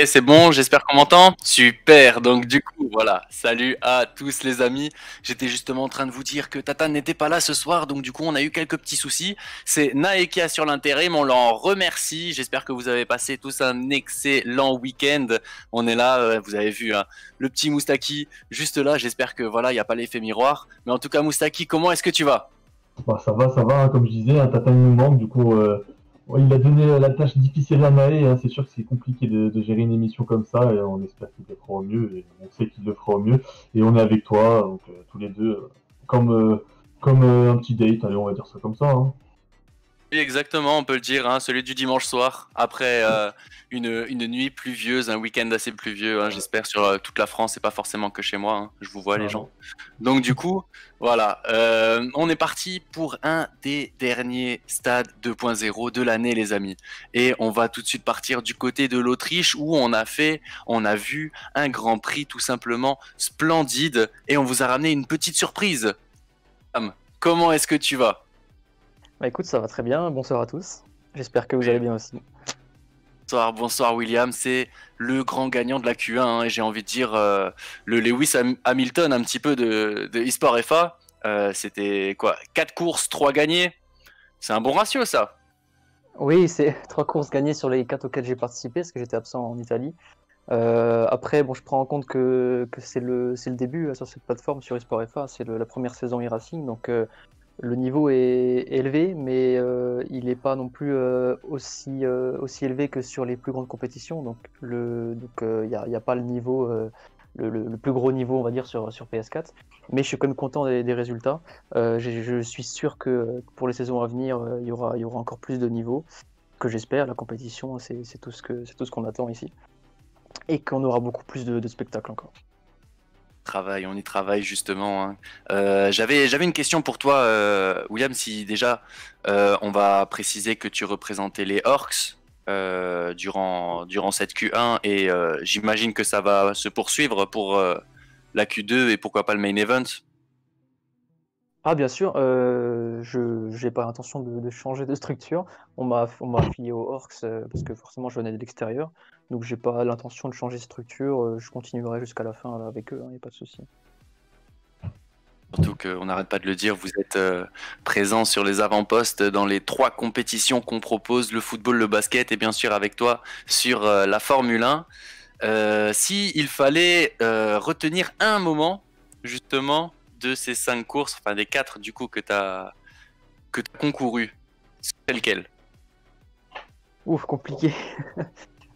Et c'est bon, j'espère qu'on m'entend. Super. Donc du coup, voilà. Salut à tous les amis. J'étais justement en train de vous dire que Tata n'était pas là ce soir, donc du coup, on a eu quelques petits soucis. C'est Nae qui a sur l'intérim, on l'en remercie. J'espère que vous avez passé tous un excellent week-end. On est là, euh, vous avez vu hein, le petit Moustaki juste là. J'espère que voilà, il n'y a pas l'effet miroir. Mais en tout cas, Moustaki, comment est-ce que tu vas? Bah, ça va, ça va. Comme je disais, hein, Tata nous manque. Du coup, euh, il a donné la tâche difficile à Nae. hein. C'est sûr que c'est compliqué de, de gérer une émission comme ça. Et on espère qu'il le fera au mieux. Et on sait qu'il le fera au mieux. Et on est avec toi, donc euh, tous les deux, euh, comme, euh, comme euh, un petit date. Allez, on va dire ça comme ça. hein. Oui, exactement, on peut le dire, hein, celui du dimanche soir, après euh, une, une nuit pluvieuse, un week-end assez pluvieux, hein, j'espère, sur euh, toute la France, et pas forcément que chez moi, hein, je vous vois les gens. Donc du coup, voilà, euh, on est parti pour un des derniers stades 2.0 de l'année, les amis. Et on va tout de suite partir du côté de l'Autriche, où on a fait, on a vu un Grand Prix tout simplement splendide, et on vous a ramené une petite surprise. Comment est-ce que tu vas? Bah écoute, ça va très bien. Bonsoir à tous. J'espère que vous allez bien aussi. Bonsoir, bonsoir William, c'est le grand gagnant de la Q1 hein, et j'ai envie de dire euh, le Lewis Ham- Hamilton un petit peu de, de eSport FA. Euh, C'était quoi? 4 courses, 3 gagnés C'est un bon ratio ça Oui, c'est trois courses gagnées sur les quatre auxquelles j'ai participé parce que j'étais absent en Italie. Euh, après, bon, je prends en compte que, que c'est le, le début sur cette plateforme, sur eSport FA. C'est la première saison e-racing. Donc le niveau est élevé, mais euh, il n'est pas non plus euh, aussi, euh, aussi élevé que sur les plus grandes compétitions. Donc il n'y a, pas le niveau, le, plus gros niveau, on va dire, sur, sur PS4. Mais je suis quand même content des, résultats. Je suis sûr que pour les saisons à venir, il y aura, encore plus de niveaux, que j'espère. La compétition, c'est tout ce qu'on attend ici, et qu'on aura beaucoup plus de spectacles encore. On y travaille justement. hein. Euh, J'avais une question pour toi, euh, William. Si déjà euh, on va préciser que tu représentais les Orcs durant durant cette Q1 et j'imagine que ça va se poursuivre pour la Q2 et pourquoi pas le main event. Ah bien sûr, euh, je n'ai pas l'intention de, changer de structure. On m'a affilié aux Orcs euh, parce que forcément je venais de l'extérieur, donc j'ai pas l'intention de changer de structure. euh, je continuerai jusqu'à la fin avec eux, il n'y a pas de souci. Surtout qu'on n'arrête pas de le dire, vous êtes présent sur les avant-postes dans les trois compétitions qu'on propose, le football, le basket et bien sûr avec toi sur la Formule 1. Euh, si fallait retenir un moment justement de ces cinq courses, enfin des quatre du coup que tu as, que as concouru, c'est lequel Ouf, compliqué.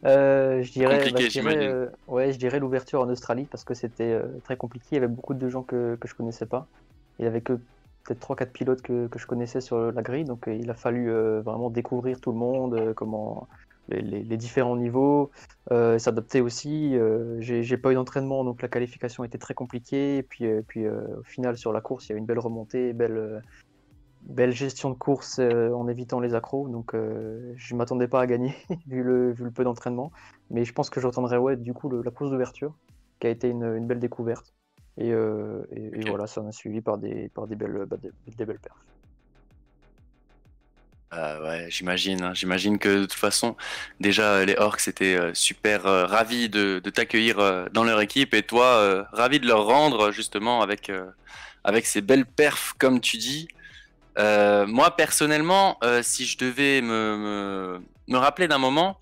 Euh, je dirais, Compliqué, bah, je dirais, euh, ouais, je dirais l'ouverture en Australie parce que c'était euh, très compliqué. Il y avait beaucoup de gens que, que je connaissais pas. Il y avait que peut-être 3-4 pilotes que, que je connaissais sur la grille, donc il a fallu vraiment découvrir tout le monde, comment les, les- les différents niveaux, euh, s'adapter aussi. Euh, j'ai pas eu d'entraînement, donc la qualification était très compliquée. Et puis, euh, puis euh, au final, sur la course, il y a eu une belle remontée, belle, belle gestion de course en évitant les accros. Donc, je m'attendais pas à gagner vu le, vu le peu d'entraînement. Mais je pense que je retiendrai ouais, du coup le- la course d'ouverture, qui a été une, une belle découverte. Et, et- et Ok. voilà, ça en a suivi par des, par des, belles, bah, des, des belles perfs. Euh, ouais, j'imagine. hein. J'imagine que de toute façon, déjà, les Orcs étaient euh, super euh, ravis de, t'accueillir euh, dans leur équipe et toi, euh, ravi de leur rendre justement avec, euh, avec ces belles perfs, comme tu dis. Euh, moi, personnellement, euh, si je devais me, me, rappeler d'un moment,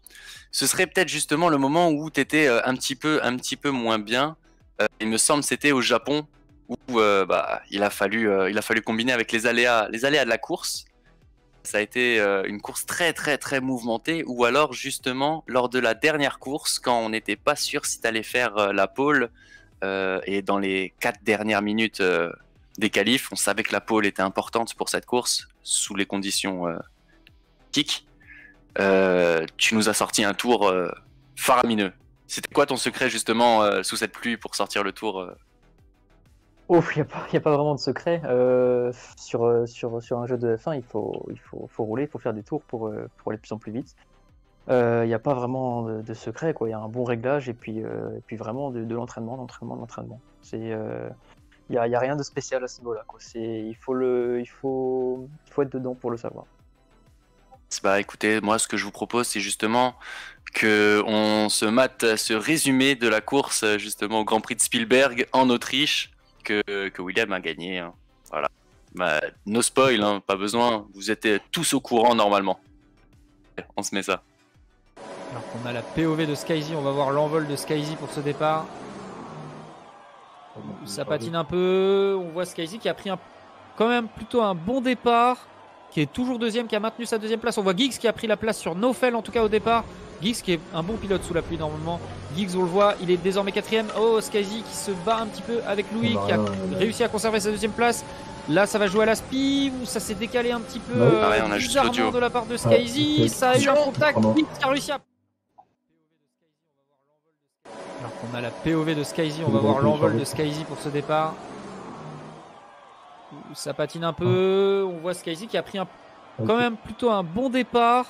ce serait peut-être justement le moment où tu étais un, petit peu, un petit peu moins bien. Euh, il me semble que c'était au Japon où euh, bah, il, a fallu, euh, il a fallu combiner avec les aléas, les aléas de la course ça a été euh, une course très très très mouvementée ou alors justement lors de la dernière course quand on n'était pas sûr si t'allais faire euh, la pole euh, et dans les quatre dernières minutes des qualifs on savait que la pole était importante pour cette course sous les conditions euh, tu nous as sorti un tour faramineux. C'était quoi ton secret justement sous cette pluie pour sortir le tour Ouf, il n'y a, pas- vraiment de secret. Euh, sur, euh, sur, sur un jeu de F1, il faut, il faut, faut rouler, il faut faire des tours pour, euh, pour aller de plus en plus vite. Il n'y a pas vraiment de, de secret. Il y a un bon réglage et puis, euh, et puis vraiment de, de l'entraînement, l'entraînement, l'entraînement. Euh, il n'y a, a rien de spécial à ce niveau-là, il faut le, il faut, faut être dedans pour le savoir. Bah écoutez, moi ce que je vous propose, c'est justement que on se mate ce résumé de la course justement au Grand Prix de Spielberg en Autriche que, que William a gagné. hein. Voilà. Bah, no spoil, hein, pas besoin. Vous êtes tous au courant normalement. On se met ça. Alors qu'on a la POV de Skyzy, on va voir l'envol de Skyzy pour ce départ. Ça patine un peu. On voit Skyzy qui a pris un, quand même plutôt un bon départ, qui est toujours deuxième, qui a maintenu sa deuxième place. On voit Giggs qui a pris la place sur Nofel en tout cas au départ. Giggs qui est un bon pilote sous la pluie normalement. Giggs, on le voit, il est désormais quatrième. Oh, Skyzy qui se bat un petit peu avec Louis, qui a réussi à conserver sa deuxième place. Là, ça va jouer à la spi, ou ça s'est décalé un petit peu Bah oui. euh, Ah on a juste bizarrement de la part de Skyzy. ok. ça a eu un contact. Giggs qui a réussi à alors qu'on a la POV de Skyzy, on va voir l'envol de. Skyzy pour ce départ. Ça patine un peu. On voit Skyzy qui a pris un, quand même plutôt un bon départ,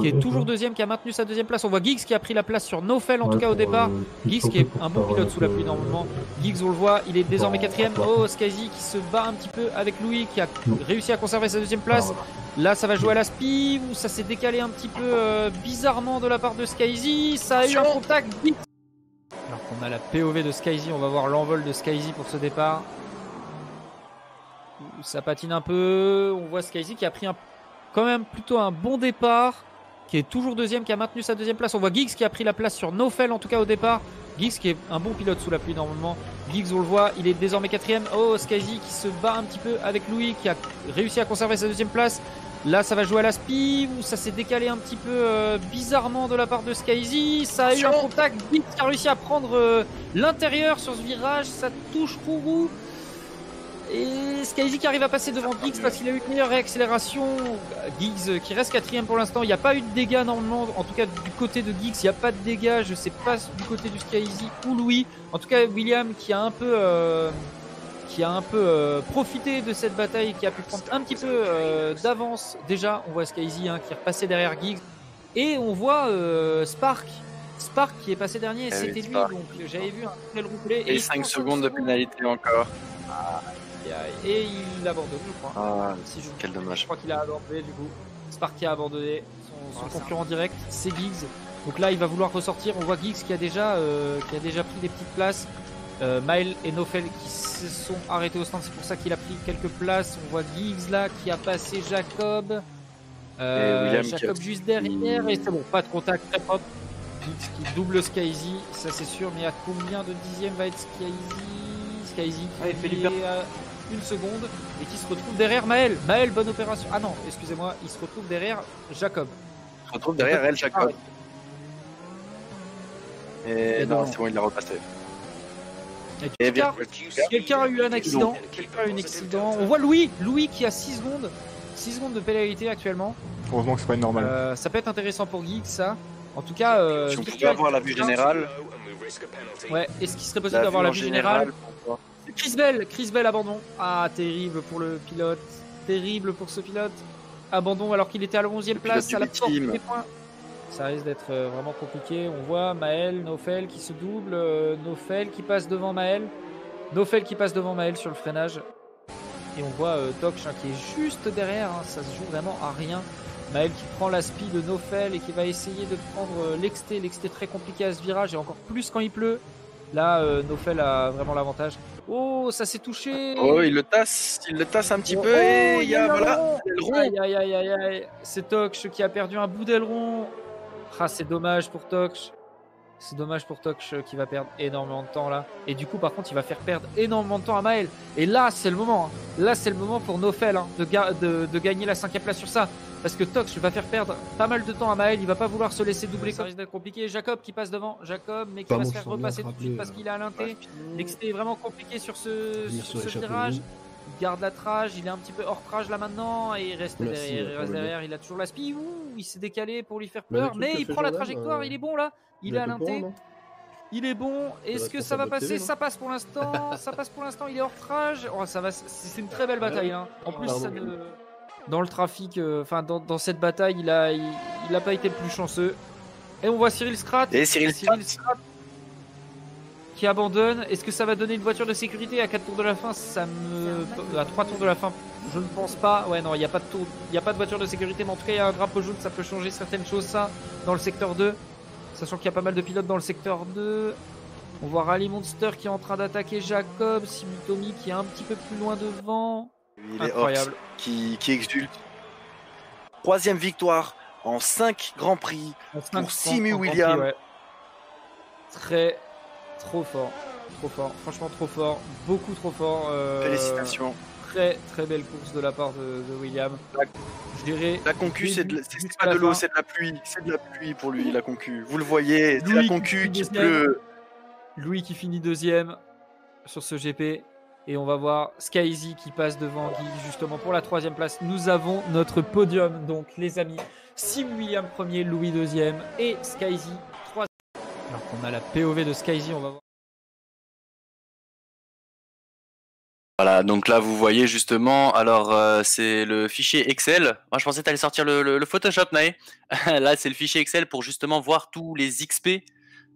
qui est toujours deuxième, qui a maintenu sa deuxième place. On voit Giggs qui a pris la place sur Nofel en tout cas au pour, départ. euh, Giggs qui est un bon pilote sous la pluie le- normalement. Giggs, on le voit, il est désormais quatrième. Oh, Skyzy qui se bat un petit peu avec Louis, qui a réussi à conserver sa deuxième Ah, place. voilà. Là, ça va jouer à la spi, ou ça s'est décalé un petit peu euh, bizarrement de la part de Skyzy. Ça a eu un contact. Alors qu'on a la POV de Skyzy, on va voir l'envol de Skyzy pour ce départ. Ça patine un peu. On voit Skyzy qui a pris un, quand même plutôt un bon départ, qui est toujours deuxième, qui a maintenu sa deuxième place. On voit Giggs qui a pris la place sur Nofel en tout cas au départ. Giggs qui est un bon pilote sous la pluie normalement. Giggs, on le voit, il est désormais quatrième. Oh, Skyzy qui se bat un petit peu avec Louis, qui a réussi à conserver sa deuxième place. Là, ça va jouer à la spi, ou ça s'est décalé un petit peu euh, bizarrement de la part de Skyzy. Ça a eu un contact. Giggs qui a réussi à prendre euh, l'intérieur sur ce virage. Ça touche Kourou. Et Skyzy qui arrive à passer devant Giggs parce qu'il a eu une meilleure réaccélération. Giggs euh, qui reste quatrième pour l'instant. Il n'y a pas eu de dégâts normalement. En tout cas, du côté de Giggs, il n'y a pas de dégâts. Je sais pas du côté du Skyzy ou Louis. En tout cas, William qui a un peu. euh, qui a un peu euh, profité de cette bataille, qui a pu prendre un petit peu euh, d'avance. Déjà, on voit Skyzy hein, qui est repassé derrière Giggs. Et on voit Spark. Spark qui est passé dernier, Eh c'était lui. Spark. Donc j'avais vu un très roulé. Et il 5 prend cinq secondes de pénalité encore. Et il abandonne, je crois. Ah, Si je- quel je dommage. crois qu'il a abandonné du coup. Spark qui a abandonné son, son concurrent direct, c'est Giggs. Donc là, il va vouloir ressortir. On voit Giggs qui a déjà, euh, qui a déjà pris des petites places. Euh, Maël et Nofel qui se sont arrêtés au stand, c'est pour ça qu'il a pris quelques places. On voit Giggs là qui a passé Jacob. Euh, qui Jacob juste derrière et c'est bon, pas de contact, très propre. Giggs qui double Skyzy, ça c'est sûr, mais à combien de dixièmes va être Skyzy? Skyzy qui Allez, est à une seconde et qui se retrouve derrière Maël. Maël, bonne opération. Ah non, excusez-moi, il se retrouve derrière Jacob. Je retrouve derrière elle, Jacob. Et Et non, c'est bon, il l'a repassé. Et Et bien, quelqu'un quelqu'un a eu un accident. Quelqu'un a eu un accident. On voit Louis, Louis qui a 6 secondes. 6 secondes de pénalité actuellement. Heureusement que c'est pas une normale. Euh, ça peut être intéressant pour Geek ça. En tout cas, euh, si on pouvait avoir la vue générale, Ouais, est-ce qu'il serait possible d'avoir la vue générale Chris Bell, Chris Bell abandon. Ah, terrible pour le pilote. Terrible pour ce pilote. Abandon alors qu'il était à la 11e Le place, à la porte des points. Ça risque d'être euh, vraiment compliqué. On voit Maël, Nofel qui se double. euh, Nofel qui passe devant Maël. Nofel qui passe devant Maël sur le freinage. Et on voit euh, hein, qui est juste derrière. hein. Ça se joue vraiment à rien. Maël qui prend la speed de Nofel et qui va essayer de prendre euh, l'exté. L'exté très compliqué à ce virage et encore plus quand il pleut. Là, euh, Nofel a vraiment l'avantage. Oh, ça s'est touché. Oh, il le tasse, il le tasse un petit Oh, peu oh, et il y a, voilà. Aïe, aïe, aïe, aïe, aïe. C'est Tokch qui a perdu un bout d'aileron. Ah, c'est dommage pour Tokch. C'est dommage pour Tokch euh, qui va perdre énormément de temps là. Et du coup, par contre, il va faire perdre énormément de temps à Maël. Et là, c'est le moment. hein. Là, c'est le moment pour Nofel hein, de, ga- de, de gagner la cinquième place sur ça. Parce que Tokch va faire perdre pas mal de temps à Maël. Il va pas vouloir se laisser doubler. Ça risque d'être compliqué. Jacob qui passe devant. Jacob, mais qui Pas va se faire repasser se tout de suite parce euh, qu'il est à l'inté. L'exté est vraiment compliqué sur ce, sur sur ce virage. Il garde la trage, il est un petit peu hors trage là maintenant et il reste Merci, derrière, il euh, reste derrière, il a toujours la spi, ouh, il s'est décalé pour lui faire le peur, mais il prend la trajectoire, euh, il est bon là, il est à l'inté, il est bon, est-ce que ça va passer? Ça passe pour l'instant, ça passe pour l'instant, il est hors trage, oh, ça va, c'est- une très belle bataille, hein. en plus Pardon. ça ne- dans le trafic, euh, enfin dans, dans cette bataille, il a, il, il a pas été le plus chanceux. Et on voit Cyril Strat, Et Cyril. Strat qui abandonne. Est-ce que ça va donner une voiture de sécurité à 4 tours de la fin? Ça me. À 3 tours de la fin, je ne pense pas. Ouais, non, il n'y a, pas de tour... a pas de voiture de sécurité, mais en tout cas, il y a un drapeau jaune, ça peut changer certaines choses, ça, dans le secteur 2. Sachant qu'il y a pas mal de pilotes dans le secteur 2. On voit Rally Monster qui est en train d'attaquer Jacob, Simitomi qui est un petit peu plus loin devant. Incroyable. Qui, qui exulte. Troisième victoire en 5 Grands Prix pour Simu Williams. Très, trop fort. Trop fort. Franchement, trop fort. Beaucoup trop fort. Euh, Félicitations. Très, très belle course de la part de, William. La, Je dirais. La concu, c'est pas de l'eau, c'est de la pluie. C'est de la pluie pour lui, la concu. Vous le voyez, c'est la concu qui, pleut. Louis qui finit deuxième sur ce GP. Et on va voir Skyzy qui passe devant Guy justement pour la troisième place. Nous avons notre podium, donc les amis. Sim William premier, Louis deuxième et Skyzy. Alors qu'on a la POV de Skyzy, on va voir. Voilà, donc là vous voyez justement, alors euh, c'est le fichier Excel. Moi je pensais que tu allais sortir le, Photoshop, Nae. là c'est le fichier Excel pour justement voir tous les XP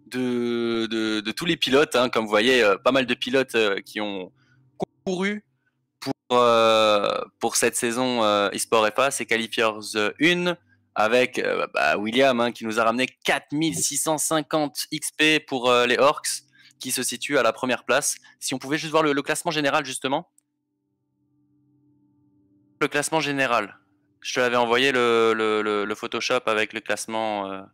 de, de, tous les pilotes. Hein. Comme vous voyez, euh, pas mal de pilotes euh, qui ont couru pour, pour cette saison eSport FA, c'est Qualifiers 1 avec euh, bah, William hein, qui nous a ramené 4650 XP pour les Orcs qui se situe à la première place. Si on pouvait juste voir le, classement général justement. Le classement général. Je te l'avais envoyé le, Photoshop avec le classement.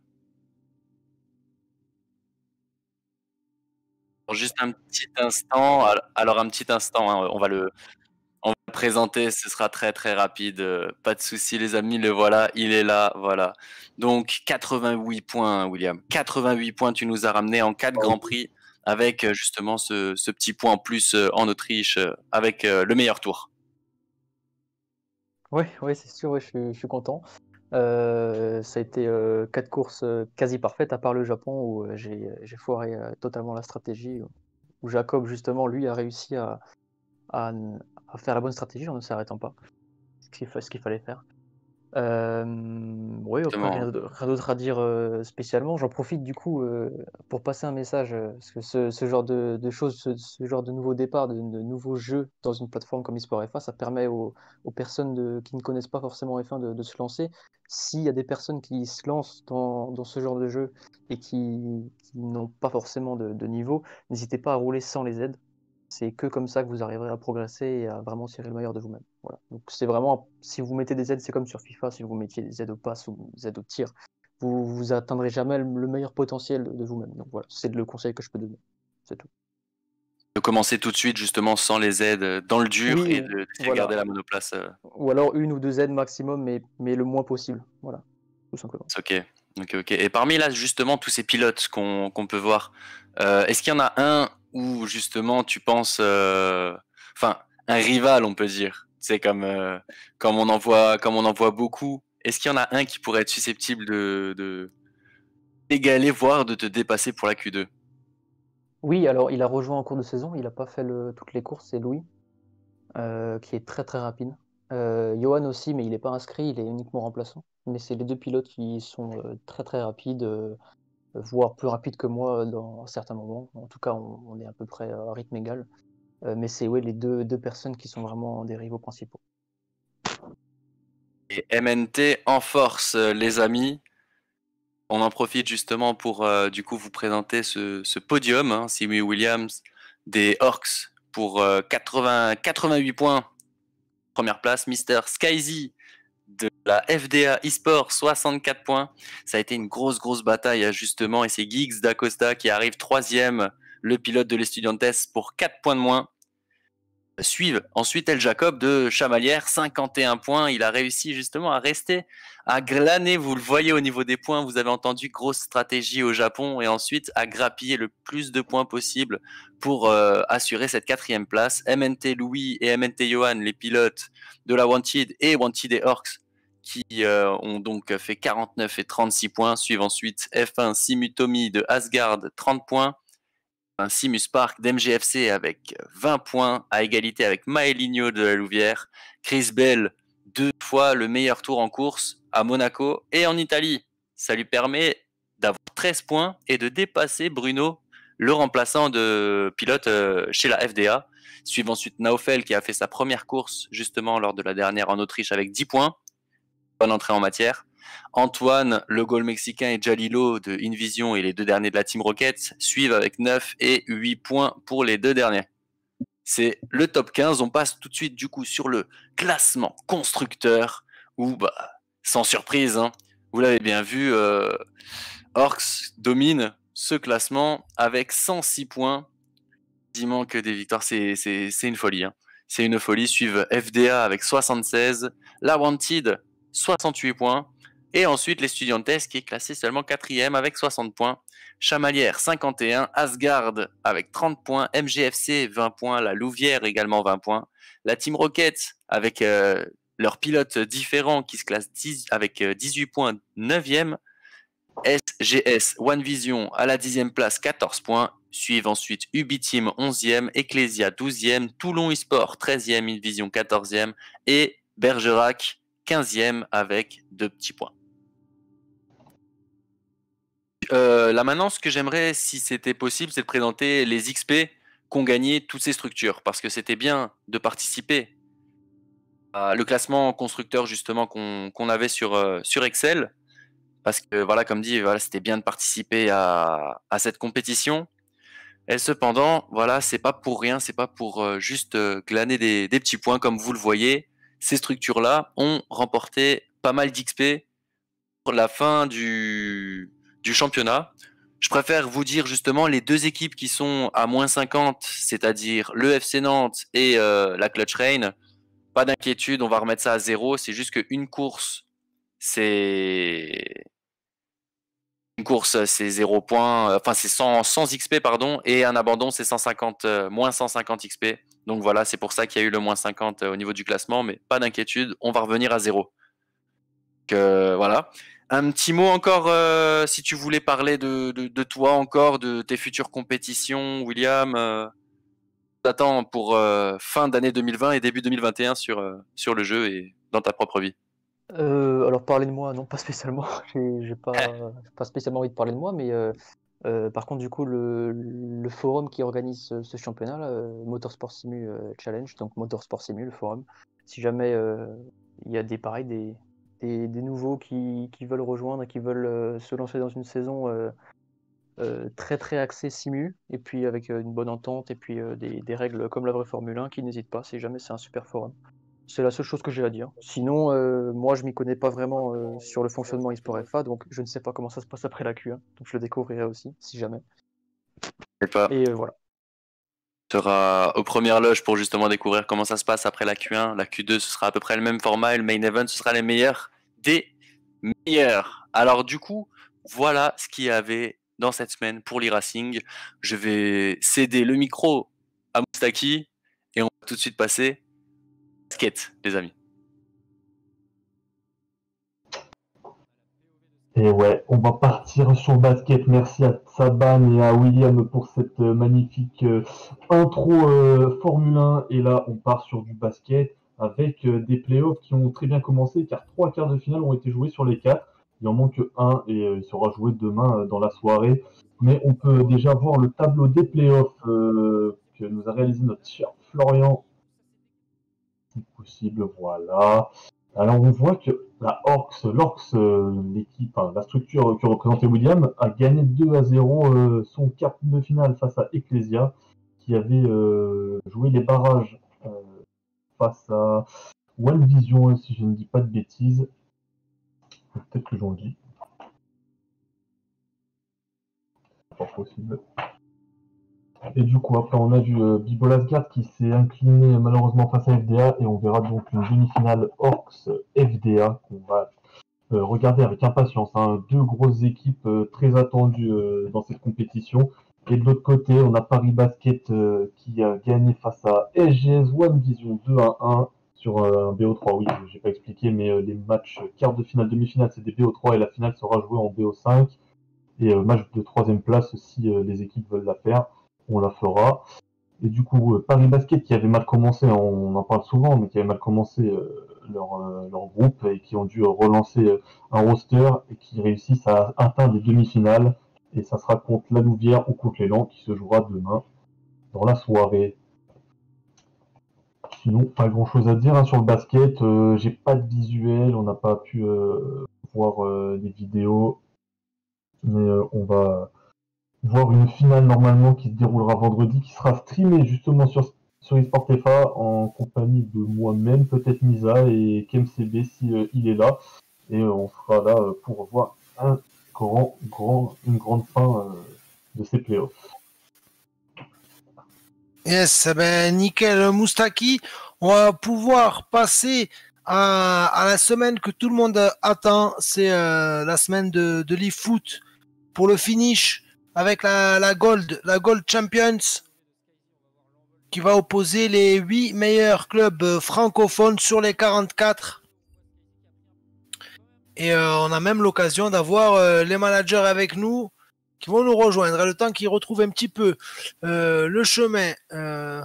juste un petit instant. Alors, un petit instant, hein, on va le présenter. Ce sera très très rapide. Euh, pas de souci, les amis. Le voilà, il est là. Voilà. Donc 88 points, William. 88 points. Tu nous as ramené en 4 grands prix avec euh, justement ce, petit point en plus euh, en Autriche avec le meilleur tour. Oui, ouais, c'est sûr. je, suis content. Euh, ça a été euh, quatre courses quasi parfaites, à part le Japon où j'ai foiré totalement la stratégie, où Jacob, justement, lui, a réussi à, à, faire la bonne stratégie en ne s'arrêtant pas, ce qu'il fallait faire. Euh, oui, rien d'autre à dire euh, spécialement. J'en profite du coup euh, pour passer un message, parce que ce, genre de, choses, ce, genre de nouveau départ, de, nouveaux jeux dans une plateforme comme eSport FA, ça permet aux, personnes de, qui ne connaissent pas forcément F1 de, se lancer. S'il y a des personnes qui se lancent dans, ce genre de jeu et qui, qui n'ont pas forcément de, niveau, n'hésitez pas à rouler sans les aides. C'est que comme ça que vous arriverez à progresser et à vraiment tirer le meilleur de vous-même. Voilà. Donc c'est vraiment, si vous mettez des aides, c'est comme sur FIFA, si vous mettiez des aides au pass ou des aides au tir, vous vous atteindrez jamais le meilleur potentiel de vous-même. Donc voilà, c'est le conseil que je peux donner. C'est tout. De commencer tout de suite justement sans les aides dans le dur et de, garder la monoplace. Euh. Ou alors une ou deux aides maximum, mais, mais le moins possible. Voilà, tout simplement. Ok. Ok, ok. Et parmi là, justement, tous ces pilotes qu'on peut voir, euh, est-ce qu'il y en a un où justement tu penses, euh, enfin, un rival, on peut dire, c'est comme euh, comme on en voit comme on en voit beaucoup. Est-ce qu'il y en a un qui pourrait être susceptible de, de égaler, voire de te dépasser pour la Q2 Oui, alors il a rejoint en cours de saison. Il n'a pas fait toutes les courses. C'est Louis, euh, qui est très très rapide. Johan aussi, mais il n'est pas inscrit. Il est uniquement remplaçant. Mais c'est les deux pilotes qui sont très très rapides, voire plus rapides que moi dans certains moments. En tout cas, on, est à peu près à rythme égal. Euh, mais c'est ouais, les deux, deux personnes qui sont vraiment des rivaux principaux. Et MNT en force, euh, les amis. On en profite justement pour euh, du coup vous présenter ce, ce podium, hein, Simi Williams des Orcs pour 80, 88 points. Première place, Mister Skyzy de la FDA eSport, 64 points. Ça a été une grosse, grosse bataille justement et c'est Geeks d'Acosta qui arrive troisième le pilote de l'Estudiantes pour 4 points de moins. Suivent ensuite El Jacob de Chamalière, 51 points. Il a réussi justement à rester à glaner. Vous le voyez au niveau des points. Vous avez entendu grosse stratégie au Japon et ensuite à grappiller le plus de points possible pour euh, assurer cette quatrième place. MNT Louis et MNT Johan, les pilotes de la Wanted et Wanted et Orcs, qui euh, ont donc fait 49 et 36 points. Suivent ensuite F1 Simutomi de Asgard, 30 points Simus Park d'MGFC avec 20 points à égalité avec Maeligno de la Louvière. Chris Bell, deux fois le meilleur tour en course à Monaco et en Italie. Ça lui permet d'avoir 13 points et de dépasser Bruno le remplaçant de pilote chez la FDA. Suivent ensuite Naufel qui a fait sa première course justement lors de la dernière en Autriche avec 10 points. Bonne entrée en matière. Antoine, le goal mexicain et Jalilo de Invision et les deux derniers de la Team Rocket suivent avec 9 et 8 points pour les deux derniers. C'est le top 15. On passe tout de suite du coup sur le classement constructeur où, bah, sans surprise, hein, vous l'avez bien vu, euh, Orcs domine ce classement avec 106 points. Quasiment que des victoires, c'est une folie. Hein. C'est une folie. Suivent FDA avec 76, La Wanted 68 points, et ensuite, les Studiantes qui est classé seulement quatrième avec 60 points. Chamalière 51, Asgard avec 30 points, MGFC 20 points, la Louvière également 20 points, la Team Rocket avec euh, leurs pilotes différents qui se classent 10, avec 18 euh, points 9e, SGS One Vision à la 10e place 14 points, suivent ensuite Ubiteam 11e, Ecclesia 12e, Toulon eSport 13e, Vision 14e et Bergerac 15e avec deux petits points. Euh, là maintenant, ce que j'aimerais, si c'était possible, c'est de présenter les XP qu'ont gagné toutes ces structures. Parce que c'était bien de participer à le classement constructeur justement qu'on avait sur, euh, sur Excel. Parce que voilà, comme dit, voilà, c'était bien de participer à, cette compétition. Et cependant, voilà, c'est pas pour rien, c'est pas pour euh, juste glaner des, petits points comme vous le voyez. Ces structures-là ont remporté pas mal d'XP pour la fin du, du championnat. Je préfère vous dire justement les deux équipes qui sont à moins 50, c'est-à-dire le FC Nantes et euh, la Clutch Rain. Pas d'inquiétude, on va remettre ça à zéro. C'est juste qu'une course, c'est. Une course, c'est 0 points, enfin c'est 100, 100, XP, pardon, et un abandon, c'est 150, euh, moins 150 XP. Donc voilà, c'est pour ça qu'il y a eu le moins 50 euh, au niveau du classement, mais pas d'inquiétude, on va revenir à zéro. Voilà. Un petit mot encore, euh, si tu voulais parler de, de, toi encore, de tes futures compétitions, William. Euh, t'attends pour euh, fin d'année 2020 et début 2021 sur, euh, sur le jeu et dans ta propre vie. alors parler de moi, non pas spécialement. J'ai pas, pas spécialement envie de parler de moi, mais par contre du coup le, forum qui organise ce, ce championnat, Motorsport Simu Challenge, donc Motorsport Simu, le forum. Si jamais il y a des pareils, des, des, nouveaux qui, veulent rejoindre et qui veulent euh, se lancer dans une saison euh, euh, très très axée simu, et puis avec une bonne entente, et puis des, règles comme la vraie Formule 1, qui n'hésitent pas, si jamais c'est un super forum. C'est la seule chose que j'ai à dire. Sinon, moi, je m'y connais pas vraiment sur le fonctionnement eSport FA, donc je ne sais pas comment ça se passe après la Q1. Donc je le découvrirai aussi, si jamais. Et voilà sera aux premières loges pour justement découvrir comment ça se passe après la Q1. La Q2, ce sera à peu près le même format et le main event, ce sera les meilleurs des meilleurs. Alors du coup, voilà ce qu'il y avait dans cette semaine pour l'e-racing. Je vais céder le micro à Moustaki et on va tout de suite passer skate, les amis. Et ouais, on va partir sur basket. Merci à Saban et à William pour cette euh, magnifique euh, intro euh, Formule 1. Et là, on part sur du basket avec des playoffs qui ont très bien commencé car trois quarts de finale ont été joués sur les quatre. Il en manque un et il sera joué demain dans la soirée. Mais on peut déjà voir le tableau des playoffs que nous a réalisé notre cher Florian. Si possible, voilà. Alors on voit que la Orcs, l'Orcs, euh, l'équipe, la structure que représentait William, a gagné 2 à 0 euh, son quart de finale face à Ecclesia, qui avait euh, joué les barrages face à One Vision, si je ne dis pas de bêtises. Peut-être que j'en dis. Pas possible. Et du coup, après, on a vu euh, Bibolasgard qui s'est incliné malheureusement face à FDA et on verra donc une demi-finale Orcs-FDA qu'on va euh, regarder avec impatience. Hein. Deux grosses équipes euh, très attendues dans cette compétition. Et de l'autre côté, on a Paris Basket qui a gagné face à SGS One Vision 2 à 1 sur un BO3. Oui, j'ai pas expliqué, mais les matchs quart de finale, demi-finale, c'est des BO3 et la finale sera jouée en BO5. Et match de troisième place si les équipes veulent la faire on la fera. Et du coup, euh, Paris Basket qui avait mal commencé, on en parle souvent, mais qui avait mal commencé euh, euh, leur, groupe et qui ont dû relancer un roster et qui réussissent à atteindre les demi-finales. et ça sera contre la Louvière ou contre l'élan qui se jouera demain dans la soirée. Sinon, pas grand chose à dire hein, sur le basket. J'ai pas de visuel, on n'a pas pu voir les vidéos, mais on va voir une finale normalement qui se déroulera vendredi, qui sera streamée justement sur sur eSport FA en compagnie de moi-même, peut-être Misa et KMCB si il est là, et on sera là pour voir un grand, grand, une grande fin de ces playoffs. Yes, eh ben nickel Moustaki. On va pouvoir passer à, la semaine que tout le monde attend. C'est euh, la semaine de, de l'eFoot pour le finish avec la, Gold, la Gold Champions qui va opposer les 8 meilleurs clubs francophones sur les 44. Et euh, on a même l'occasion d'avoir euh, les managers avec nous qui vont nous rejoindre. Le temps qu'ils retrouvent un petit peu euh, le chemin euh,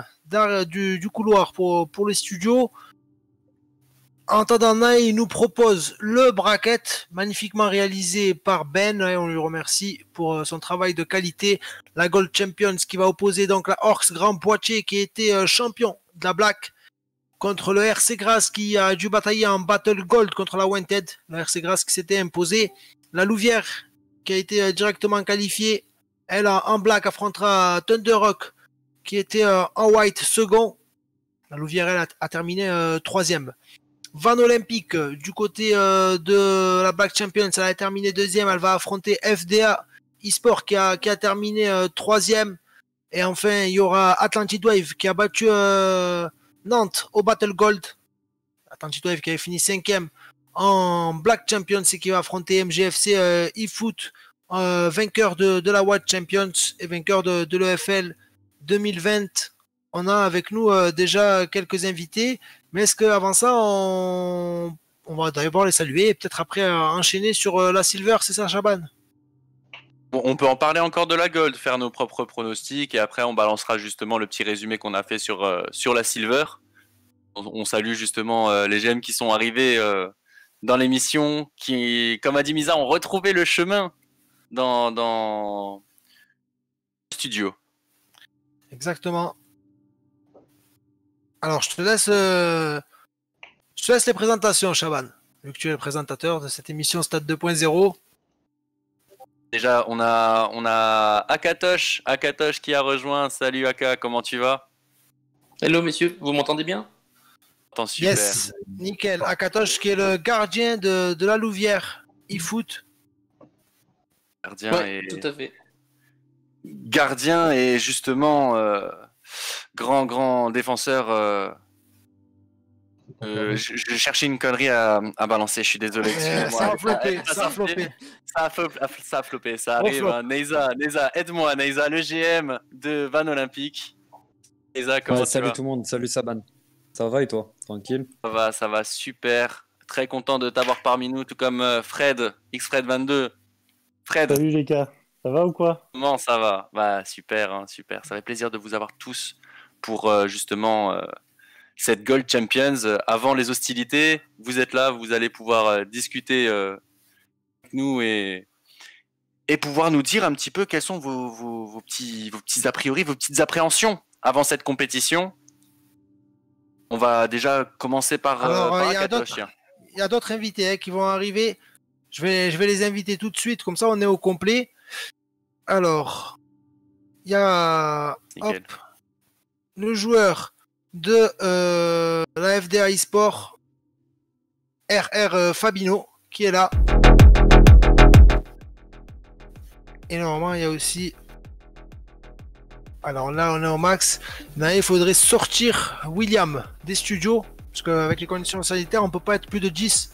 du, couloir pour les studios. En attendant, il nous propose le bracket, magnifiquement réalisé par Ben, et on lui remercie pour euh, son travail de qualité. La Gold Champions qui va opposer donc la Orcs Grand Poitiers qui était champion de la Black contre le RC Grasse qui a dû batailler en Battle Gold contre la Wanted. Le RC Grasse qui s'était imposé. La Louvière qui a été euh, directement qualifiée. Elle, en black, affrontera Thunder Rock, qui était euh, en white second. La Louvière, elle, a, terminé euh, troisième. Van Olympique, du côté de la Black Champions, elle a terminé deuxième. Elle va affronter FDA eSport, qui a, qui a terminé troisième. Et enfin, il y aura Atlantid Wave, qui a battu Nantes au Battle Gold. Atlantid Wave, qui avait fini cinquième en Black Champions et qui va affronter MGFC euh, eFoot, euh, vainqueur de, la White Champions et vainqueur de, de l'EFL 2020. On a avec nous euh, déjà quelques invités, mais est-ce qu'avant ça, on, va d'abord les saluer et peut-être après enchaîner sur la Silver, c'est ça, Chaban? On peut en parler encore de la Gold, faire nos propres pronostics et après on balancera justement le petit résumé qu'on a fait sur, sur la Silver. On, salue justement les GM qui sont arrivés dans l'émission qui, comme a dit Misa, ont retrouvé le chemin dans, dans le studio. Exactement. Alors, je te laisse, euh, je te laisse les présentations, Chaban, vu que tu es le présentateur de cette émission Stade 2.0. Déjà, on a, on a Akatosh, Akatosh qui a rejoint. Salut Aka, comment tu vas? Hello messieurs, vous m'entendez bien? Yes, nickel. Akatosh qui est le gardien de, de la Louvière e-foot. Gardien et... tout à fait. Gardien et justement euh, grand grand défenseur. Euh, euh, je, cherchais une connerie à, à balancer, je suis désolé. ça a flopé, ça a flopé. Ça a, ça a flopé, ça arrive. Hein. Neiza, Neiza aide-moi, Neiza, le GM de Van Olympique. Neiza, comment ouais, Salut tout le monde, salut Saban. Ça va et toi? Tranquille? Ça va, ça va super. Très content de t'avoir parmi nous, tout comme euh, Fred, XFred22. Fred. Salut les gars, ça va ou quoi? Comment ça va? Bah super, hein, super. Ça fait plaisir de vous avoir tous pour euh, justement euh, cette Gold Champions. Avant les hostilités, vous êtes là, vous allez pouvoir discuter avec nous et, et pouvoir nous dire un petit peu quels sont vos, vos, petits, vos petits a priori, vos petites appréhensions avant cette compétition on va déjà commencer par. Alors, euh, il y a d'autres invités hein, qui vont arriver. Je vais, je vais les inviter tout de suite, comme ça on est au complet. Alors, il y a le joueur de euh, la FDA eSport, RR euh, Fabino, qui est là. Et normalement, il y a aussi alors là, on est au max. il faudrait sortir William des studios. Parce qu'avec les conditions sanitaires, on peut pas être plus de 10.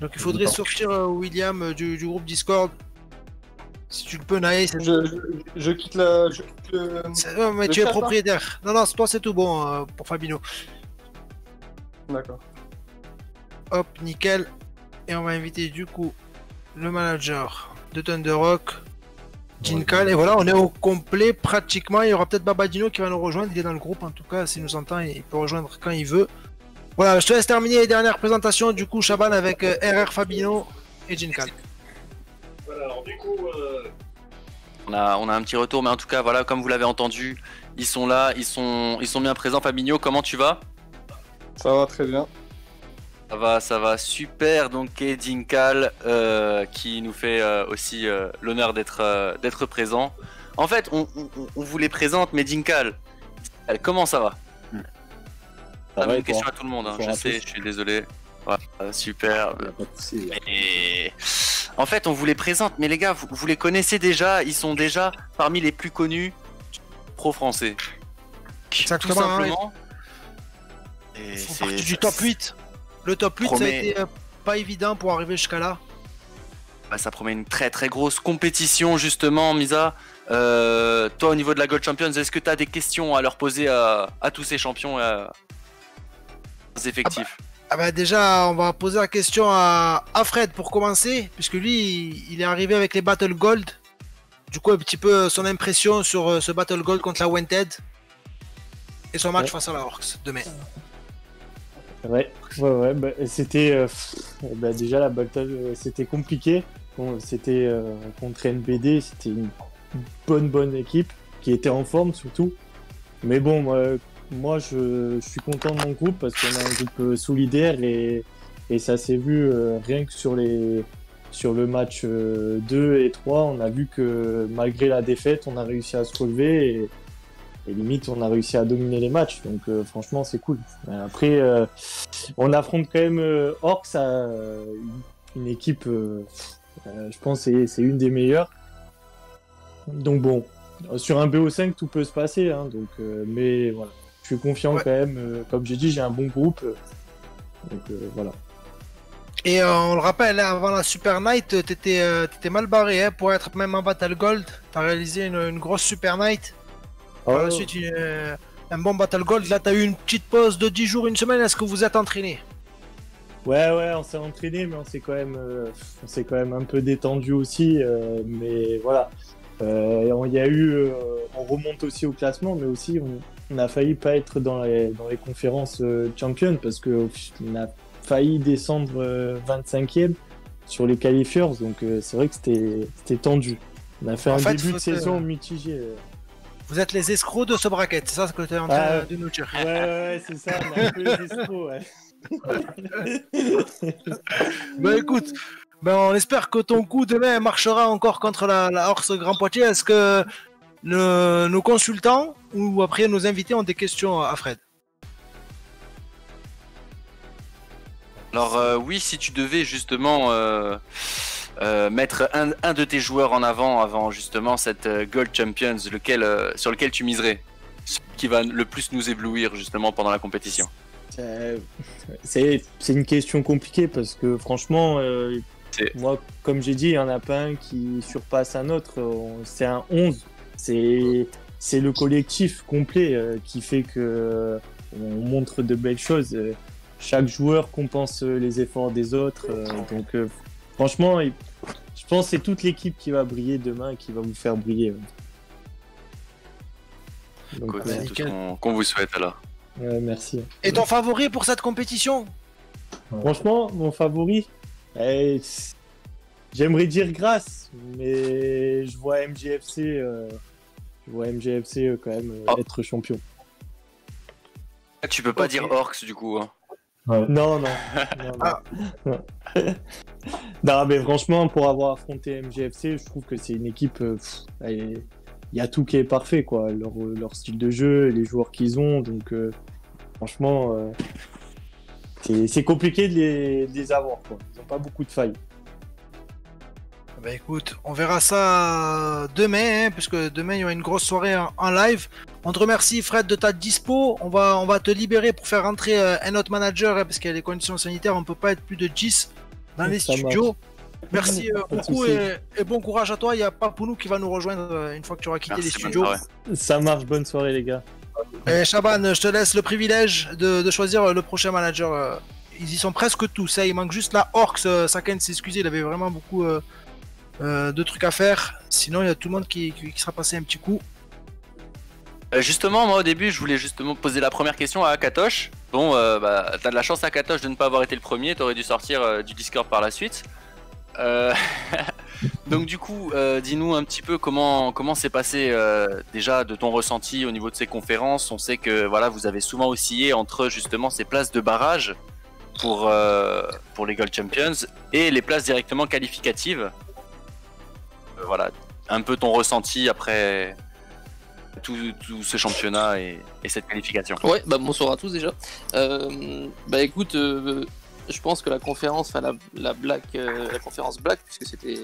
Donc il faudrait sortir euh, William du, groupe Discord. Si tu le peux, Naï. Je, quitte la. non, mais tu es propriétaire. Non, non, toi c'est tout bon euh, pour Fabino. D'accord. Hop, nickel. Et on va inviter du coup le manager de Thunder Rock, Jinkan, et voilà, on est au complet pratiquement. Il y aura peut-être Babadino qui va nous rejoindre. Il est dans le groupe en tout cas, s'il nous entend, il peut rejoindre quand il veut. Voilà, je te laisse terminer les dernières présentations. Du coup, Chaban avec RR euh, Fabino et Jinkan. Voilà, alors du coup, euh, On a, on a un petit retour, mais en tout cas, voilà, comme vous l'avez entendu, ils sont là, ils sont, ils sont bien présents. Fabinho, comment tu vas? Ça va très bien. Ça va, ça va super. Donc, Edinkal euh, qui nous fait euh, aussi euh, l'honneur d'être d'être présent. En fait, on, vous les présente, mais Dinkal, comment ça va? Ça va une question à tout le monde. Hein. Je sais, je suis désolé. super. Et... En fait, on vous les présente, mais les gars, vous, les connaissez déjà. Ils sont déjà parmi les plus connus pro-français. Exactement. Tout simplement. Ils font partie du top 8. Le top 8, ça a été euh, pas évident pour arriver jusqu'à là. Bah, ça promet une très très grosse compétition, justement, Misa. Euh, toi, au niveau de la Gold Champions, est-ce que tu as des questions à leur poser à, tous ces champions et à... effectifs? Ah bah, ah bah, déjà, on va poser la question à, Fred pour commencer, puisque lui, il est arrivé avec les Battle Gold. Du coup, un petit peu son impression sur euh, ce Battle Gold contre la Wanted et son match face à la Orcs demain. Ouais, ouais, ouais. Bah, c'était euh, bah, déjà la bataille, euh, c'était compliqué. c'était euh, contre NBD, c'était une bonne bonne équipe qui était en forme surtout. Mais bon, moi, je, suis content de mon groupe parce qu'on a un groupe solidaire et, ça s'est vu rien que sur les sur le match 2 et 3, on a vu que malgré la défaite, on a réussi à se relever et, limite on a réussi à dominer les matchs. Donc euh, franchement c'est cool. Après euh, on affronte quand même euh, Orcs une, équipe je pense c'est c'est une des meilleures. Donc bon sur un BO5 tout peut se passer hein, donc mais voilà je suis confiant quand même comme j'ai dit j'ai un bon groupe donc voilà et on le rappelle, hein, avant la Super Night, t'étais étais mal barré hein, pour être même en Battle Gold. T'as réalisé une, une, grosse Super Night. Ensuite, oh. euh, un bon Battle Gold. Là, tu as eu une petite pause de 10 jours, une semaine. Est-ce que vous êtes entraîné Ouais, ouais, on s'est entraîné, mais on s'est quand même, euh, quand même un peu détendu aussi. Euh, mais voilà, il y a eu, on remonte aussi au classement, mais aussi on, a failli pas être dans les, dans les conférences champion parce que on a failli descendre 25e sur les qualifiers. Donc c'est vrai que c'était tendu. On a fait un début de saison mitigé. Vous êtes les escrocs de ce bracket, c'est ça ce que tu es en train ah, de nous dire Ouais, ouais, c'est ça, on est un peu les escrocs, ouais. bah écoute, ben on espère que ton coup demain marchera encore contre la, la Horse Grand Poitiers. Est-ce que nos consultants ou après nos invités ont des questions à Fred Alors euh, oui, si tu devais justement euh, euh, mettre un, de tes joueurs en avant avant justement cette euh, Gold Champions, lequel, euh, sur lequel tu miserais? Qui va le plus nous éblouir justement pendant la compétition C'est une question compliquée parce que franchement, moi, comme j'ai dit, il n'y en a pas un qui surpasse un autre. C'est un 11. C'est le collectif complet qui fait que on montre de belles choses. Chaque joueur compense les efforts des autres. donc Franchement, je pense que c'est toute l'équipe qui va briller demain et qui va vous faire briller. Donc, c'est tout ce qu'on vous souhaite alors. merci. Et ton favori pour cette compétition? Franchement, mon favori, eh, j'aimerais dire grâce, mais je vois MGFC, euh, je vois MGFC euh, quand même euh, oh. être champion. Tu peux pas dire Orcs du coup. Hein. Non, non. non, ah. non. mais franchement, pour avoir affronté MGFC, je trouve que c'est une équipe. Euh, il y a tout qui est parfait, quoi. Leur, leur style de jeu, les joueurs qu'ils ont. Donc, euh, franchement, euh, c'est compliqué de les, de les, avoir, quoi. Ils n'ont pas beaucoup de failles. Bah écoute, on verra ça demain, hein, puisque demain il y aura une grosse soirée en, live. On te remercie Fred de ta dispo. On va, on va te libérer pour faire rentrer euh, un autre manager, hein, parce qu'il y a des conditions sanitaires, on peut pas être plus de 10 dans les studios. Merci euh, beaucoup et, bon courage à toi. Il y a nous qui va nous rejoindre euh, une fois que tu auras quitté les studios. Ça marche, bonne soirée les gars. Et Chaban, je te laisse le privilège de, choisir le prochain manager. Ils y sont presque tous. Ça, hein. il manque juste la Orcs. Saken s'est excusé, il avait vraiment beaucoup euh, de trucs à faire. Sinon, il y a tout le monde qui, sera passé un petit coup. Euh, justement, moi au début, je voulais justement poser la première question à Akatosh. Bon, euh, bah, t'as de la chance Akatosh de ne pas avoir été le premier, t'aurais dû sortir du Discord par la suite. Euh, donc du coup, euh, dis-nous un petit peu comment comment s'est passé euh, déjà de ton ressenti au niveau de ces conférences. On sait que voilà, vous avez souvent oscillé entre justement ces places de barrage pour les Gold Champions et les places directement qualificatives. Voilà, un peu ton ressenti après tout, ce championnat et, cette qualification. Ouais, bah bonsoir à tous déjà. bah écoute je pense que la conférence, enfin la, la, Black, euh, la conférence Black, puisque c'était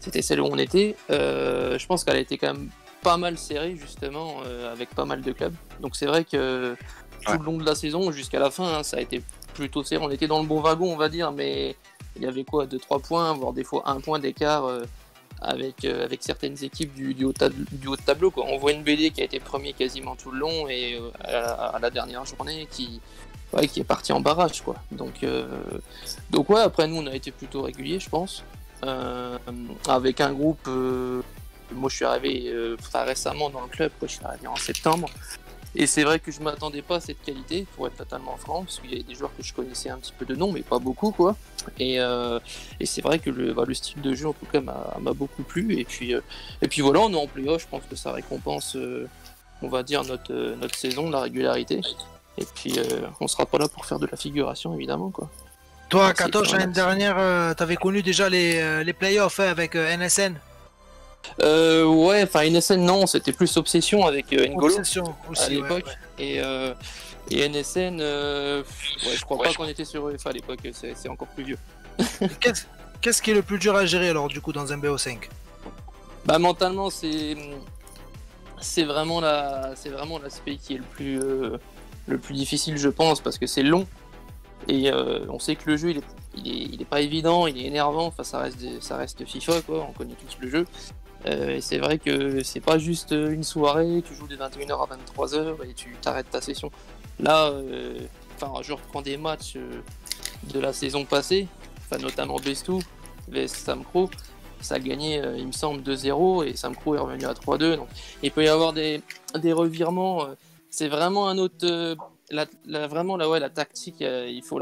c'était celle où on était, euh, je pense qu'elle a été quand même pas mal serrée justement euh, avec pas mal de clubs. Donc c'est vrai que tout le long de la saison jusqu'à la fin, hein, ça a été plutôt serré. On était dans le bon wagon, on va dire, mais il y avait quoi, 2-3 points, voire des fois un point d'écart avec, avec certaines équipes du, haut, du haut de tableau. On voit une BD qui a été premier quasiment tout le long et à la dernière journée qui, qui est parti en barrage. Donc, euh, donc ouais, après nous, on a été plutôt réguliers, je pense. Euh, avec un groupe, euh, moi je suis arrivé très récemment dans le club, je suis arrivé en septembre. Et c'est vrai que je m'attendais pas à cette qualité, pour être totalement franc, parce qu'il y avait des joueurs que je connaissais un petit peu de nom, mais pas beaucoup, quoi. Et, et c'est vrai que le, bah, le, style de jeu, en tout cas, m'a beaucoup plu. Et puis, et puis voilà, on est en playoff, je pense que ça récompense, on va dire, notre, notre saison, la régularité. Et puis, euh, on sera pas là pour faire de la figuration, évidemment. quoi. Toi, Kato, l'année dernière, euh, tu avais connu déjà les, euh, les playoffs hein, avec NSN euh, ouais, enfin NSN non, c'était plus Obsession avec N'Golo Obsession aussi, à l'époque. Et, et NSN, ouais, je crois pas qu'on était sur EFA à l'époque, c'est encore plus vieux. Qu'est-ce qui est le plus dur à gérer alors du coup dans un BO5 Bah mentalement c'est c'est vraiment la c'est vraiment l'aspect qui est le plus le plus difficile, je pense, parce que c'est long. Et euh, on sait que le jeu, il est, il est, pas évident, il est énervant. Enfin, ça reste, ça reste FIFA, quoi. On connaît tous le jeu. Euh, c'est vrai que c'est pas juste une soirée, tu joues de 21h à 23h et tu t'arrêtes ta session. Là, euh, je reprends des matchs de la saison passée, notamment Bestou, vs Samcro. Ça a gagné, il me semble, 2-0 et Samcro est revenu à 3-2. Donc, il peut y avoir des, des revirements c'est vraiment un autre. Euh, la, vraiment, là, ouais, la tactique, euh, il faut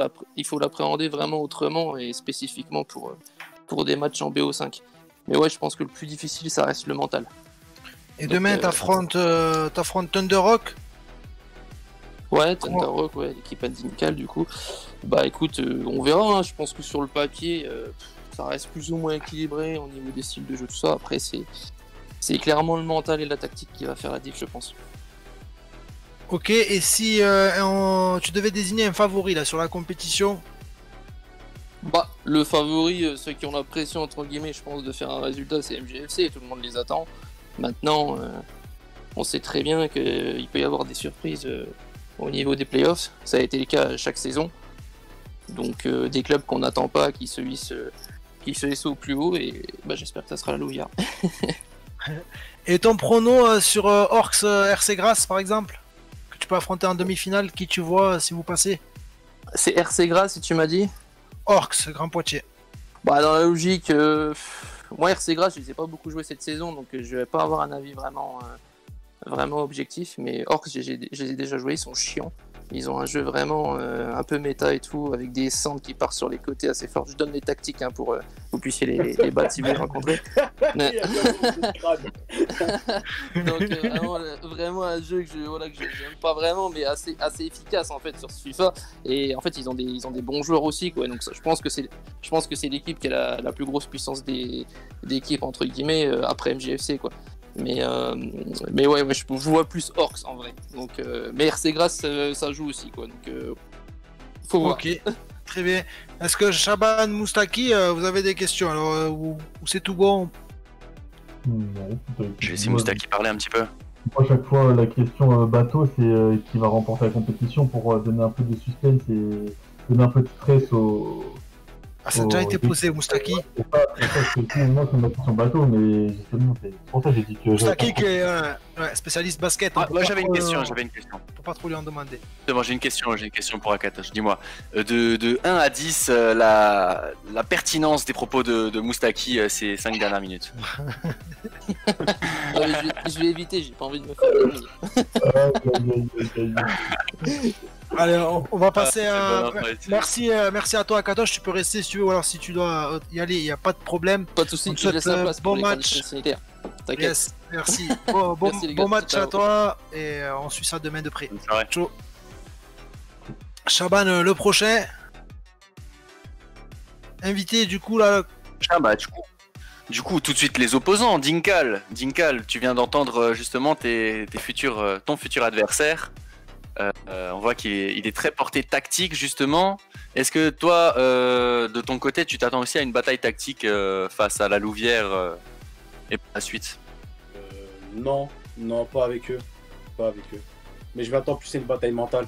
l'appréhender vraiment autrement et spécifiquement pour, euh, pour des matchs en BO5. Mais ouais, je pense que le plus difficile, ça reste le mental. Et demain, t'affrontes Thunder Rock? Ouais, Thunder Rock, ouais, l'équipe amicale du coup. Bah écoute, on verra. Hein. Je pense que sur le papier, ça reste plus ou moins équilibré au niveau des styles de jeu, tout ça. Après, c'est clairement le mental et la tactique qui va faire la diff, je pense. Ok, et si euh, tu devais désigner un favori là sur la compétition? Bah, le favori, euh, ceux qui ont la pression entre guillemets, je pense, de faire un résultat, c'est MGFC, tout le monde les attend. Maintenant, euh, on sait très bien qu'il peut y avoir des surprises au niveau des playoffs. Ça a été le cas chaque saison. Donc, des clubs qu'on n'attend pas, qui se hissent, qui se au plus haut, et bah, j'espère que ça sera la Louvière. et ton prono sur Orcs RC Grasse par exemple? Tu peux affronter en demi-finale Qui tu vois si vous passez? C'est RC Gras, si tu m'as dit? Orcs, Grand Poitiers. Bah, dans la logique, euh, moi, RC je ne les ai pas beaucoup joué cette saison, donc euh, je vais pas avoir un avis vraiment, euh, vraiment objectif. Mais Orcs, je les ai déjà joués, ils sont chiants. Ils ont un jeu vraiment euh, un peu méta et tout, avec des centres qui partent sur les côtés assez forts. Je donne les tactiques hein, pour que euh, vous puissiez les, les, battre si vous les rencontrez. Donc euh, vraiment, un jeu que je voilà, que j'aime pas vraiment, mais assez, assez efficace en fait sur ce FIFA. Et en fait, ils ont des, ils ont des bons joueurs aussi. Quoi. Donc ça, je pense que c'est je pense que c'est l'équipe qui a la, plus grosse puissance des d'équipe entre guillemets après MGFC quoi. Mais, euh, mais ouais, je, vois plus Orcs en vrai. Donc, euh, mais RC Grasse, euh, ça joue aussi. Quoi, donc, faut voir. Ok, très bien. Est-ce que Shaban Moustaki, vous avez des questions Alors, ou, c'est tout bon? Non. Je vais laisser Moustaki parler un petit peu. Moi, à chaque fois, la question bateau, c'est qui va remporter la compétition pour donner un peu de suspense et donner un peu de stress aux, ah, ça a déjà été posé, Moustaki moi qui m'a sur bateau, mais justement, c'est pour ça que j'ai dit que. Moustaki qui est euh, spécialiste basket. Ah, moi j'avais une question, j'avais une question. Faut pas trop lui en demander. j'ai une question, j'ai une question pour Akatosh. Dis-moi, euh, de, de 1 à 10, euh, la, la pertinence des propos de, de Moustaki ces 5 dernières minutes je, vais, éviter, j'ai pas envie de me faire Allez, on, va passer à. merci, euh, merci à toi, Katoche. Tu peux rester si tu veux, ou alors si tu dois y aller, il n'y a pas de problème. Pas de soucis, tu laisses la place bon match. Yes, merci. bon, bon, match à toi et on suit ça demain de près. Ciao. Chaban, le prochain. Invité, du coup, là. Chaban, du coup. Du coup, tout de suite les opposants. Dinkal, Dinkal, tu viens d'entendre euh, justement tes, futurs, euh, ton futur adversaire. Euh, on voit qu'il est, très porté tactique justement. Est-ce que toi, de ton côté, tu t'attends aussi à une bataille tactique face à la Louvière et par la suite? Non, non, pas avec eux, pas avec eux. Mais je m'attends plus à une bataille mentale.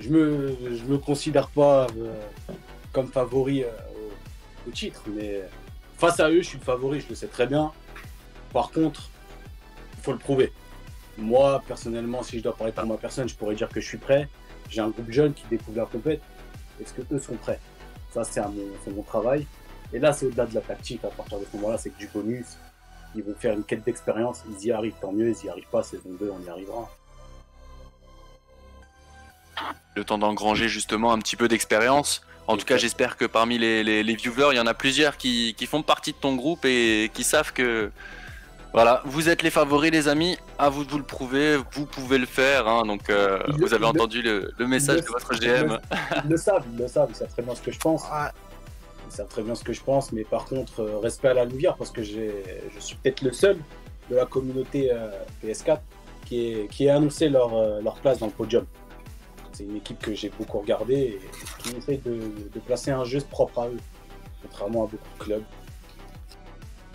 Je me, je me considère pas comme favori au titre, mais Face à eux, je suis le favori, je le sais très bien. Par contre, il faut le prouver. Moi, personnellement, si je dois parler pour ma personne, je pourrais dire que je suis prêt. J'ai un groupe jeune qui découvre la compète. Est-ce que eux sont prêts? Ça, c'est mon, mon, travail. Et là, c'est au-delà de la tactique. À partir de ce moment-là, c'est que du bonus. Ils vont faire une quête d'expérience. Ils y arrivent, tant mieux. Ils y arrivent pas, saison 2, on y arrivera. Le temps d'engranger justement un petit peu d'expérience. En tout cas, j'espère que parmi les, viewers, il y en a plusieurs qui, font partie de ton groupe et qui savent que voilà, vous êtes les favoris, les amis. À vous de vous le prouver. Vous pouvez le faire. Hein. donc, euh, vous avez entendu le, message de votre GM. Ils le savent, ils le savent. Ils savent très bien ce que je pense. Ils savent très bien ce que je pense. Mais par contre, euh, respect à la Louvière parce que je suis peut-être le seul de la communauté euh, PS4 qui, qui a annoncé leur, leur place dans le podium c'est une équipe que j'ai beaucoup regardée et qui essaye de, placer un jeu propre à eux, contrairement à beaucoup de clubs.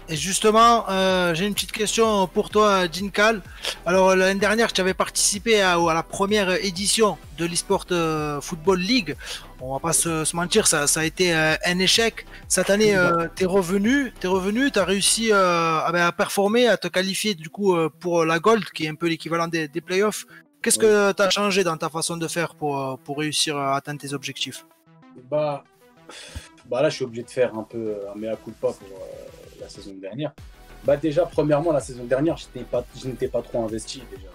Et justement, euh, j'ai une petite question pour toi, Jinkal. Alors l'année dernière, tu avais participé à, la première édition de l'eSport euh, Football League. On va pas se, mentir, ça, a été euh, un échec. Cette année, tu es revenu, tu revenu, tu as réussi ben, à, performer, à te qualifier du coup pour la Gold, qui est un peu l'équivalent des, des playoffs. Qu'est-ce que tu as changé dans ta façon de faire pour, euh, pour réussir à atteindre tes objectifs? Bah, bah là, je suis obligé de faire un peu euh, un mea culpa pour euh, la saison dernière. Bah déjà, premièrement, la saison dernière, pas, je n'étais pas trop investi déjà.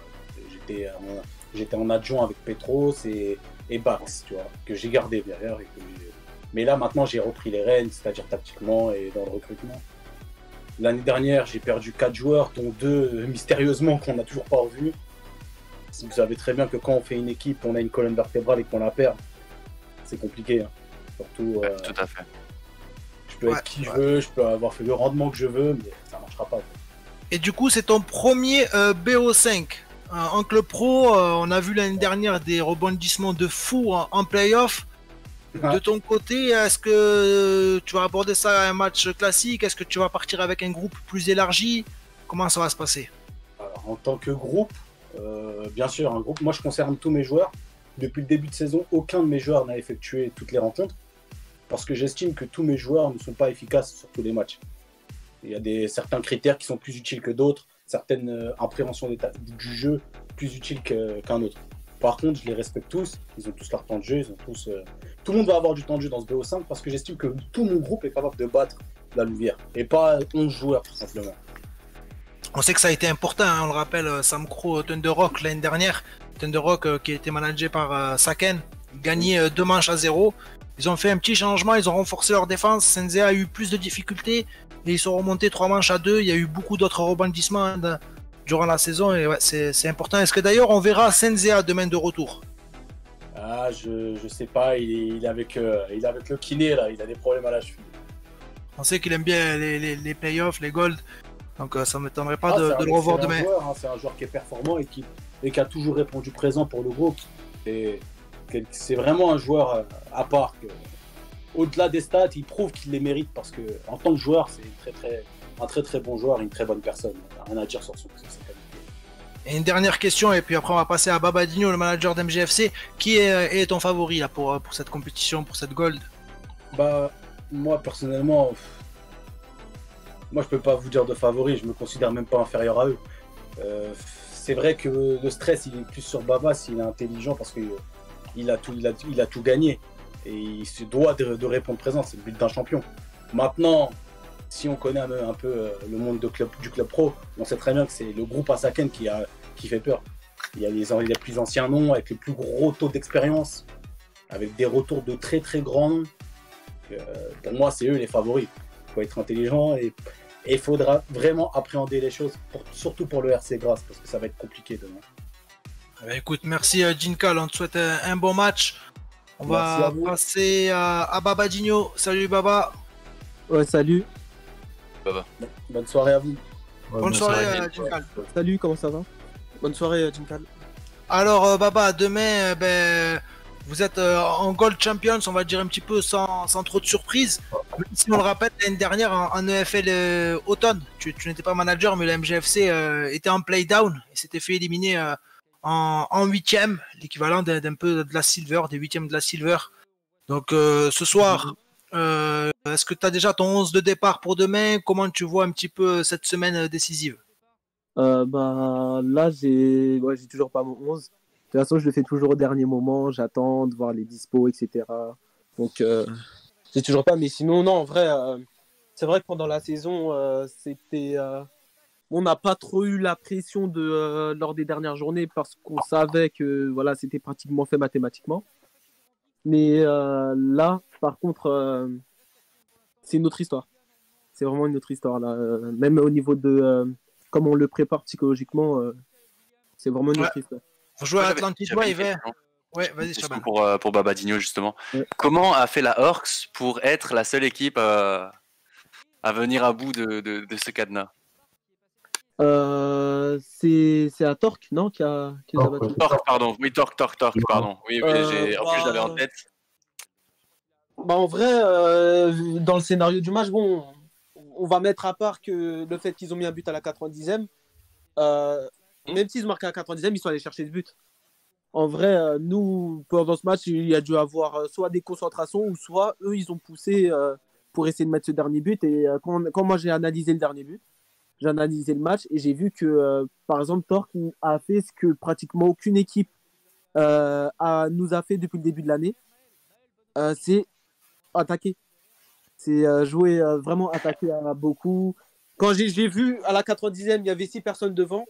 J'étais en, j'étais en adjoint avec Petros et, et Bax, tu vois, que j'ai gardé derrière. mais là, maintenant, j'ai repris les rênes, c'est-à-dire tactiquement et dans le recrutement. L'année dernière, j'ai perdu 4 joueurs, dont 2 mystérieusement qu'on n'a toujours pas revus. Vous savez très bien que quand on fait une équipe, on a une colonne vertébrale et qu'on la perd, c'est compliqué. Hein. Surtout. Euh, tout à fait. Je peux être qui je veux, je peux avoir fait le rendement que je veux, mais ça ne marchera pas. Et du coup, c'est ton premier euh, BO5 euh, en club pro. on a vu l'année dernière des rebondissements de fou en, playoff. De ton côté, est-ce que tu vas aborder ça à un match classique? Est-ce que tu vas partir avec un groupe plus élargi? Comment ça va se passer? Alors, En tant que groupe, euh, bien sûr, un groupe. Moi, je concerne tous mes joueurs. Depuis le début de saison, aucun de mes joueurs n'a effectué toutes les rencontres parce que j'estime que tous mes joueurs ne sont pas efficaces sur tous les matchs. Il y a des, certains critères qui sont plus utiles que d'autres, certaines euh, appréhensions du jeu plus utiles qu'un autre. Par contre, je les respecte tous, ils ont tous leur temps de jeu, ils ont tous, euh, tout le monde va avoir du temps de jeu dans ce BO5 parce que j'estime que tout mon groupe est capable de battre la Louvière et pas 11 joueurs tout simplement. On sait que ça a été important, hein, on le rappelle, euh, Sam Crow Thunder Rock l'année dernière. Thunder Rock qui a été managé par Saken, gagné deux manches à zéro. Ils ont fait un petit changement, ils ont renforcé leur défense. Sensei a eu plus de difficultés et ils sont remontés trois manches à deux. Il y a eu beaucoup d'autres rebondissements hein, durant la saison et ouais, c'est important. Est-ce que d'ailleurs on verra Sensei demain de retour? Ah, je, je sais pas, il est, avec, il est avec le kiné là, il a des problèmes à la cheville. On sait qu'il aime bien les, les, les playoffs, les golds. Donc euh, ça ne m'étonnerait pas ah, de, le revoir demain. Hein, c'est un joueur qui est performant et qui, et qui a toujours répondu présent pour le groupe. Et c'est vraiment un joueur euh, à part. Au-delà des stats, il prouve qu'il les mérite parce que en tant que joueur, c'est très, très, un très très bon joueur et une très bonne personne. Rien à dire sur son Et une dernière question, et puis après on va passer à Babadinho, le manager d'MGFC. Qui est, est, ton favori là, pour, pour cette compétition, pour cette gold? Bah, moi personnellement, moi, je peux pas vous dire de favori, je me considère même pas inférieur à eux. Euh, c'est vrai que le stress, il est plus sur Baba s'il est intelligent parce qu'il il a, tout, gagné. Et il se doit de, répondre présent, c'est le but d'un champion. Maintenant, si on connaît un, peu euh, le monde du club pro, on sait très bien que c'est le groupe Asaken qui, qui fait peur. il y a les, les plus anciens noms avec les plus gros taux d'expérience, avec des retours de très très grands noms. Euh, pour moi, c'est eux les favoris. Il faut être intelligent et il faudra vraiment appréhender les choses, surtout pour le RC Grasse, parce que ça va être compliqué demain. Eh ben, écoute, merci Jinka, on te souhaite un, bon match. On va passer à, à Baba Digno. Salut Baba. Ouais, salut. Baba. Bonne soirée à vous. bonne, soirée, Jinkal. Salut, comment ça va? Bonne soirée Jinkal. Alors euh, Baba, demain, euh, ben, vous êtes euh, en Gold Champions, on va dire un petit peu sans, trop de surprise. Si on le rappelle, l'année dernière en, EFL automne, tu, n'étais pas manager, mais le MGFC était en play down et s'était fait éliminer en huitième, l'équivalent d'un peu de la silver, des huitièmes de la silver. Donc ce soir, est-ce que tu as déjà ton 11 de départ pour demain? Comment tu vois un petit peu cette semaine décisive? Euh, bah, là, j'ai ouais, toujours pas mon 11. De toute façon, je le fais toujours au dernier moment. J'attends de voir les dispos, etc. Donc, euh, j'ai toujours pas. Mais sinon, non, en vrai, euh, c'est vrai que pendant la saison, euh, c'était. On n'a pas trop eu la pression de, lors des dernières journées parce qu'on savait que voilà, c'était pratiquement fait mathématiquement. Mais là, par contre, c'est une autre histoire. C'est vraiment une autre histoire là. même au niveau de comme on le prépare psychologiquement, euh, c'est vraiment une ouais. Vous jouez à Atlantis Ouais, vas-y, pour, euh, pour Babadinho, justement. Comment a fait la Orcs pour être la seule équipe euh, à venir à bout de, de, ce cadenas? C'est, à Torque, non qui a, qui a battu. Torque, pardon. Oui, Torque, Torque, Torque, pardon. Oui, oui en plus, je l'avais en bah, tête. Bah, en vrai, dans le scénario du match, bon, on va mettre à part que le fait qu'ils ont mis un but à la 90e, euh, même s'ils marquent à la 90e, ils sont allés chercher ce but. En vrai, euh, nous, pendant ce match, il y a dû avoir euh, soit des concentrations ou soit eux, ils ont poussé pour essayer de mettre ce dernier but. Et quand, moi j'ai analysé le dernier but, j'ai analysé le match et j'ai vu que, par exemple, Torque a fait ce que pratiquement aucune équipe a, nous a fait depuis le début de l'année. c'est attaquer. C'est euh, jouer euh, vraiment attaqué à beaucoup. Quand j'ai vu à la 90e, il y avait six personnes devant.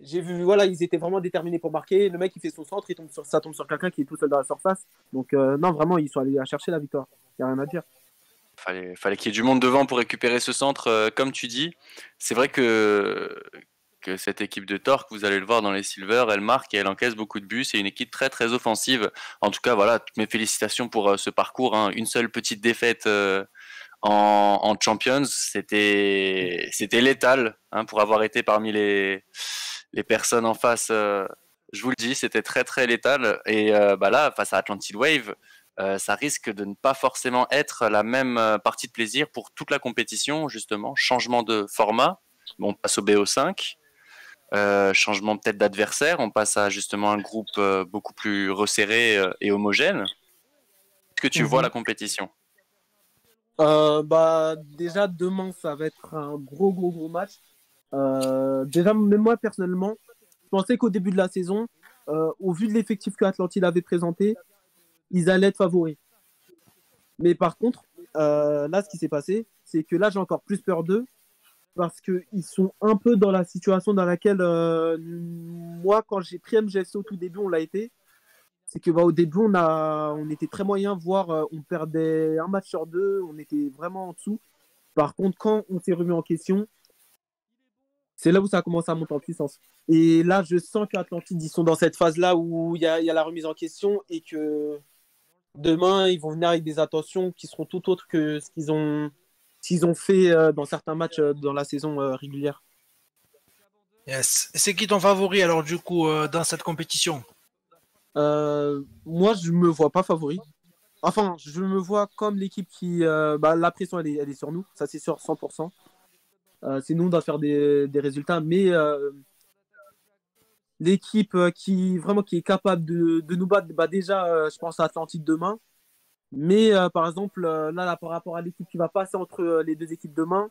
J'ai vu, voilà, ils étaient vraiment déterminés pour marquer. Le mec, il fait son centre, ça tombe sur quelqu'un qui est tout seul dans la surface. Donc, euh, non, vraiment, ils sont allés chercher la victoire. Il n'y a rien à dire. Fallait, fallait qu'il y ait du monde devant pour récupérer ce centre, comme tu dis. C'est vrai que, cette équipe de Torque, vous allez le voir dans les Silver, elle marque et elle encaisse beaucoup de buts. C'est une équipe très très offensive. En tout cas, voilà, toutes mes félicitations pour euh, ce parcours. Hein. Une seule petite défaite euh, en, Champions, c'était létal hein, pour avoir été parmi les les personnes en face. Euh, je vous le dis, c'était très très létal. Et bah là, face à Atlantid Wave, ça risque de ne pas forcément être la même partie de plaisir pour toute la compétition, justement. Changement de format. Bon, on passe au BO5. Euh, changement peut-être d'adversaire, on passe à justement un groupe euh, beaucoup plus resserré euh, et homogène. Est-ce que tu vois mhm. la compétition? Bah, Déjà, demain, ça va être un gros, gros, gros match. déjà, même moi, personnellement, je pensais qu'au début de la saison, au vu de l'effectif que Atlantide avait présenté, ils allaient être favoris. Mais par contre, là, ce qui s'est passé, c'est que là, j'ai encore plus peur d'eux parce qu'ils sont un peu dans la situation dans laquelle euh, moi, quand j'ai pris MGFC au tout début, on l'a été. C'est que bah, au début, on, a, on était très moyen, voire euh, on perdait un match sur deux, on était vraiment en dessous. Par contre, quand on s'est remis en question, c'est là où ça a commencé à monter en puissance. Et là, je sens qu'Atlantide, ils sont dans cette phase-là où il y a, la remise en question et que demain, ils vont venir avec des attentions qui seront tout autres que ce qu'ils ont qu'ils ont fait euh, dans certains matchs euh, dans la saison euh, régulière. Yes. C'est qui ton favori alors du coup dans cette compétition? Moi je me vois pas favori. Enfin, je me vois comme l'équipe qui... Bah, la pression elle est, elle est, sur nous, ça c'est sûr 100%. c'est nous on doit faire des, des résultats, mais l'équipe qui vraiment qui est capable de, de nous battre, bah, déjà je pense à Atlantide demain, mais euh, par exemple, euh, là, par rapport à l'équipe qui va passer entre euh, les deux équipes demain,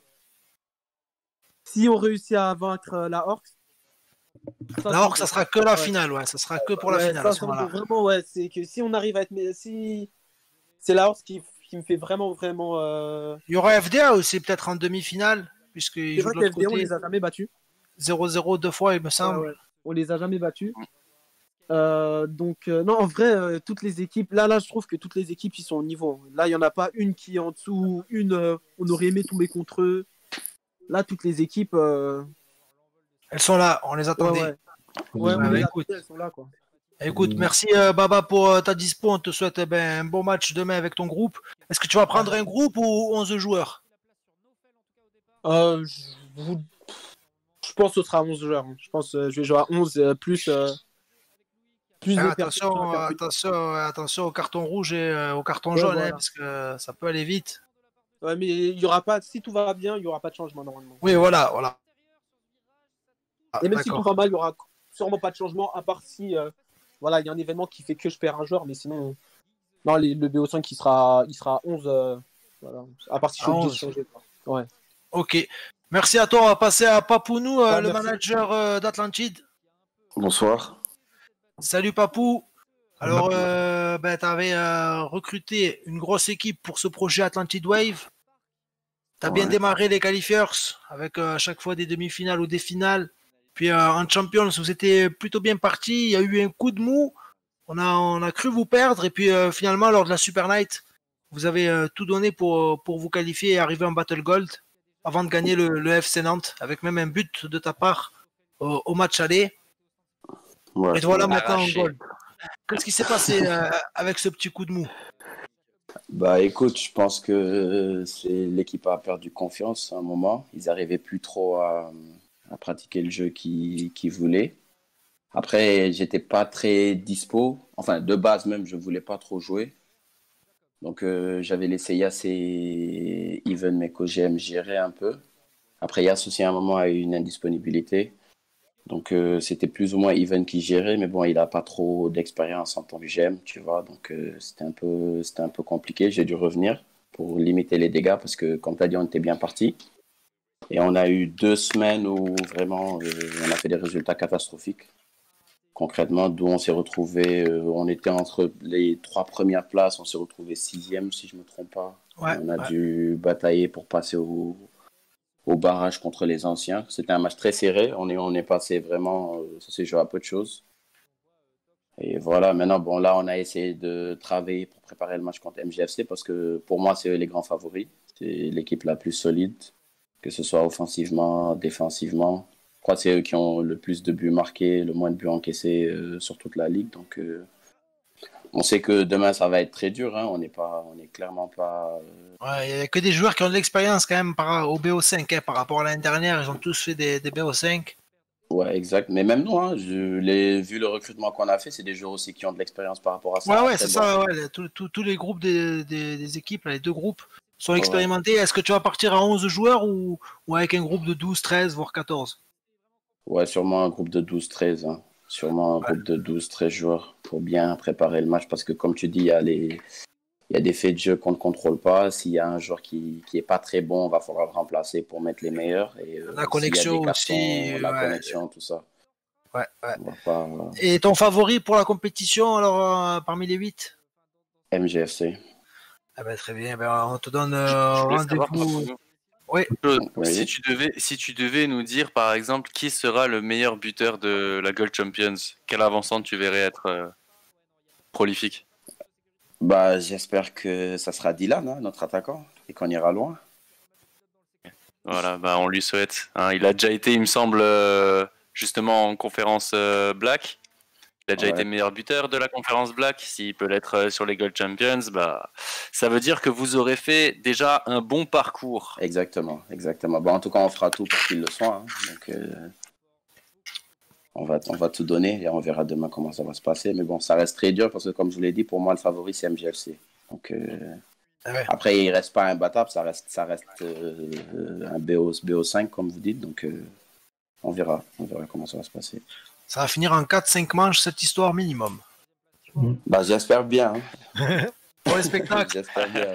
si on réussit à vaincre la Orcs. la Orcs, ça sera que la finale, ouais. Ça sera que pour la finale. vraiment, ouais. C'est que si on arrive à être. Si... C'est la Orcs qui, qui, me fait vraiment, vraiment. Il y aura FDA aussi, peut-être en demi-finale. Puisque c'est vrai que FDA, on les a jamais battus. 0-0 deux fois, il me semble. On les a jamais battus. Euh, donc, euh, non, en vrai, euh, toutes les équipes, là, là, je trouve que toutes les équipes, ils sont au niveau. Là, il n'y en a pas une qui est en dessous, une, on aurait aimé tomber contre eux. Là, toutes les équipes. Elles sont là, on les attendait. Ouais, ouais. écoute. elles sont là, quoi. Écoute, merci Baba pour ta dispo. On te souhaite eh ben, un bon match demain avec ton groupe. Est-ce que tu vas prendre un groupe ou 11 joueurs? Je... je... pense que ce sera 11 joueurs. Je pense que je vais jouer à 11 plus attention, attention, attention au carton rouge et euh, au carton jaune, hein, parce que ça peut aller vite. Ouais, mais il y aura pas, si tout va bien, il n'y aura pas de changement normalement. Oui, voilà, voilà. et même si tout va mal, il n'y aura sûrement pas de changement, à part si euh, voilà, il y a un événement qui fait que je perds un joueur, mais sinon, non, le BO5 il sera, il sera 11. Euh, voilà. À part si je suis obligé de changer. Ouais. Ok. Merci à toi. On va passer à Papounou, bah, le manager d'Atlantide. Bonsoir. Salut Papou. Alors, euh, ben, tu avais euh, recruté une grosse équipe pour ce projet Atlantid Wave. Tu as bien démarré les qualifiers avec euh, à chaque fois des demi-finales ou des finales. Puis en Champions, vous étiez plutôt bien parti. Il y a eu un coup de mou. On a, on a cru vous perdre. Et puis finalement, lors de la Super Night, vous avez tout donné pour, pour vous qualifier et arriver en Battle Gold avant de gagner le, le FC Nantes avec même un but de ta part au match aller et voilà maintenant en gold. Qu'est-ce qui s'est passé euh, avec ce petit coup de mou? Bah écoute, je pense que c'est l'équipe a perdu confiance à un moment. Ils n'arrivaient plus trop à, pratiquer le jeu qu'ils voulaient. Après, j'étais pas très dispo. Enfin, de base même, je voulais pas trop jouer. Donc euh, j'avais laissé Yass et Even Mekogem gérer un peu. Après, Yass aussi à un moment a eu une indisponibilité. Donc euh, c'était plus ou moins Even qui gérait, mais bon, il n'a pas trop d'expérience en tant que GM, tu vois. Donc euh, c'était un peu un peu compliqué. J'ai dû revenir pour limiter les dégâts parce que comme tu as dit, on était bien parti. Et on a eu deux semaines où vraiment on a fait des résultats catastrophiques. Concrètement, d'où on s'est retrouvé, on était entre les trois premières places, on s'est retrouvé sixième si je me trompe pas. on a dû batailler pour passer au, au barrage contre les anciens. C'était un match très serré. On est, on est passé vraiment, euh, ça s'est joué à peu de choses. Et voilà, maintenant, bon, là, on a essayé de travailler pour préparer le match contre MGFC parce que pour moi, c'est les grands favoris. C'est l'équipe la plus solide, que ce soit offensivement, défensivement. Je crois que c'est eux qui ont le plus de buts marqués, le moins de buts encaissés euh, sur toute la ligue. Donc, euh, on sait que demain ça va être très dur. Hein. On n'est pas, on est clairement pas. Euh, il n'y a que des joueurs qui ont de l'expérience quand même par, au BO5 hein, par rapport à l'année dernière. Ils ont tous fait des, BO5. Ouais, exact. Mais même nous, hein, je l'ai vu le recrutement qu'on a fait, c'est des joueurs aussi qui ont de l'expérience par rapport à ça. Ouais, ouais, c'est ça. Ouais, tous les groupes des, équipes, les deux groupes sont expérimentés. Est-ce que tu vas partir à 11 joueurs ou, ou, avec un groupe de 12, 13, voire 14 Ouais, sûrement un groupe de 12, 13. Sûrement un groupe de 12-13 joueurs pour bien préparer le match parce que, comme tu dis, il y a, les... il y a des faits de jeu qu'on ne contrôle pas. S'il y a un joueur qui n'est pas très bon, il va falloir le remplacer pour mettre les meilleurs. Et, euh, la connexion aussi. La connexion, tout ça. Ouais, ouais. Et ton favori pour la compétition, alors, euh, parmi les 8 MGFC. Ah ben, très bien, ben, on te donne euh, rendez-vous. Oui. Si, tu devais, si tu devais nous dire, par exemple, qui sera le meilleur buteur de la Gold Champions, quel avançant tu verrais être euh, prolifique? Bah, J'espère que ça sera Dylan, hein, notre attaquant, et qu'on ira loin. Voilà, bah, on lui souhaite. Hein. il a déjà été, il me semble, euh, justement en conférence euh, Black. Il a déjà été meilleur buteur de la conférence Black. S'il peut l'être euh, sur les Gold Champions, bah, ça veut dire que vous aurez fait déjà un bon parcours. Exactement, exactement. Bon, en tout cas, on fera tout pour qu'il le soit. Hein. Donc, euh, on, va, on va tout donner et on verra demain comment ça va se passer. Mais bon, ça reste très dur parce que, comme je vous l'ai dit, pour moi, le favori, c'est MGFC. Donc, euh, ah Après, il reste pas imbattable, ça reste, ça reste un BO, BO5, comme vous dites. Donc, on verra. On verra comment ça va se passer. Ça va finir en 4-5 manches cette histoire minimum. Bah, j'espère bien. Hein. pour les spectacles. j'espère bien.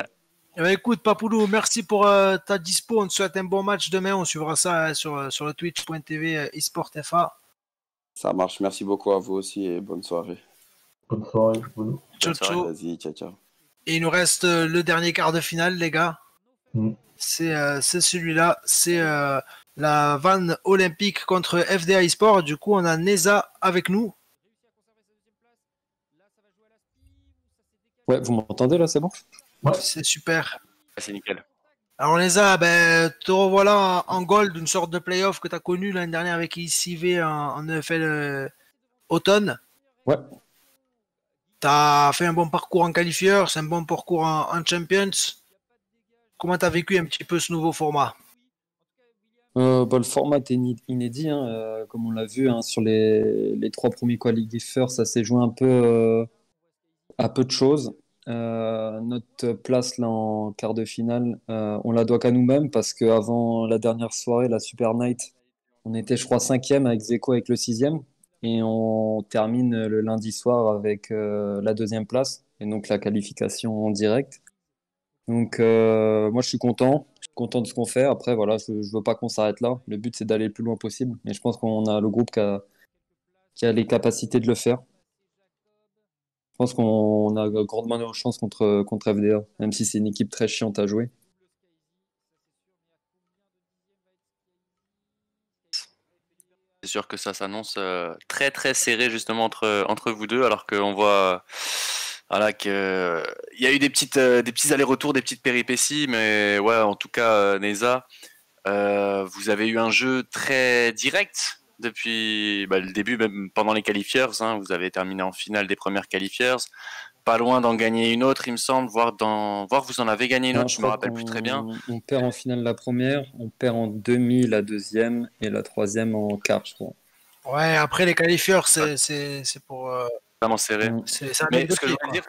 Eh ben, écoute, Papoulou, merci pour euh, ta dispo. On te souhaite un bon match demain. On suivra ça hein, sur, euh, sur le twitch.tv euh, eSportFA. Ça marche. Merci beaucoup à vous aussi et bonne soirée. Bonne soirée. Ciao, ciao. Vas-y, ciao, ciao. Et il nous reste le dernier quart de finale, les gars. Mm. C'est celui-là. C'est la vanne olympique contre FDA eSport. Du coup, on a Neza avec nous. Ouais, vous m'entendez là, c'est bon? Ouais. C'est super. C'est nickel. Alors Neza, ben, te revoilà en gold, une sorte de playoff que tu as connu l'année dernière avec ICV en, en EFL euh, automne. Ouais. Tu as fait un bon parcours en qualifieur, c'est un bon parcours en, en Champions. Comment tu as vécu un petit peu ce nouveau format? Euh, bah, le format est inédit, hein, euh, comme on l'a vu hein, sur les, trois premiers qualifieurs, ça s'est joué un peu euh, à peu de choses. Notre place en quart de finale, on la doit qu'à nous-mêmes parce qu'avant la dernière soirée, la Super Night, on était, je crois, cinquième avec Zeko avec le sixième. Et on termine le lundi soir avec la deuxième place et donc la qualification en direct. Donc moi, je suis content. Content de ce qu'on fait. Après, voilà, je ne veux pas qu'on s'arrête là. Le but, c'est d'aller le plus loin possible. Mais je pense qu'on a le groupe qui a, qui a les capacités de le faire. Je pense qu'on a grandement de chance contre, contre FDA, même si c'est une équipe très chiante à jouer. C'est sûr que ça s'annonce euh, très très serré justement entre, entre vous deux, alors qu'on voit voilà, qu'il y a eu des, petites, euh, des petits allers-retours, des petites péripéties, mais ouais, en tout cas, euh, Neza, vous avez eu un jeu très direct depuis bah, le début, même pendant les qualifiers. Hein, vous avez terminé en finale des premières qualifiers. Pas loin d'en gagner une autre, il me semble, voire, dans... vous en avez gagné une autre, je, me rappelle plus très bien. On perd en finale la première, on perd en demi la deuxième et la troisième en quart, je crois. Ouais, après les qualifiers, c'est pour. Euh... Vraiment serré. Mm. Mais ce que je voulais dire,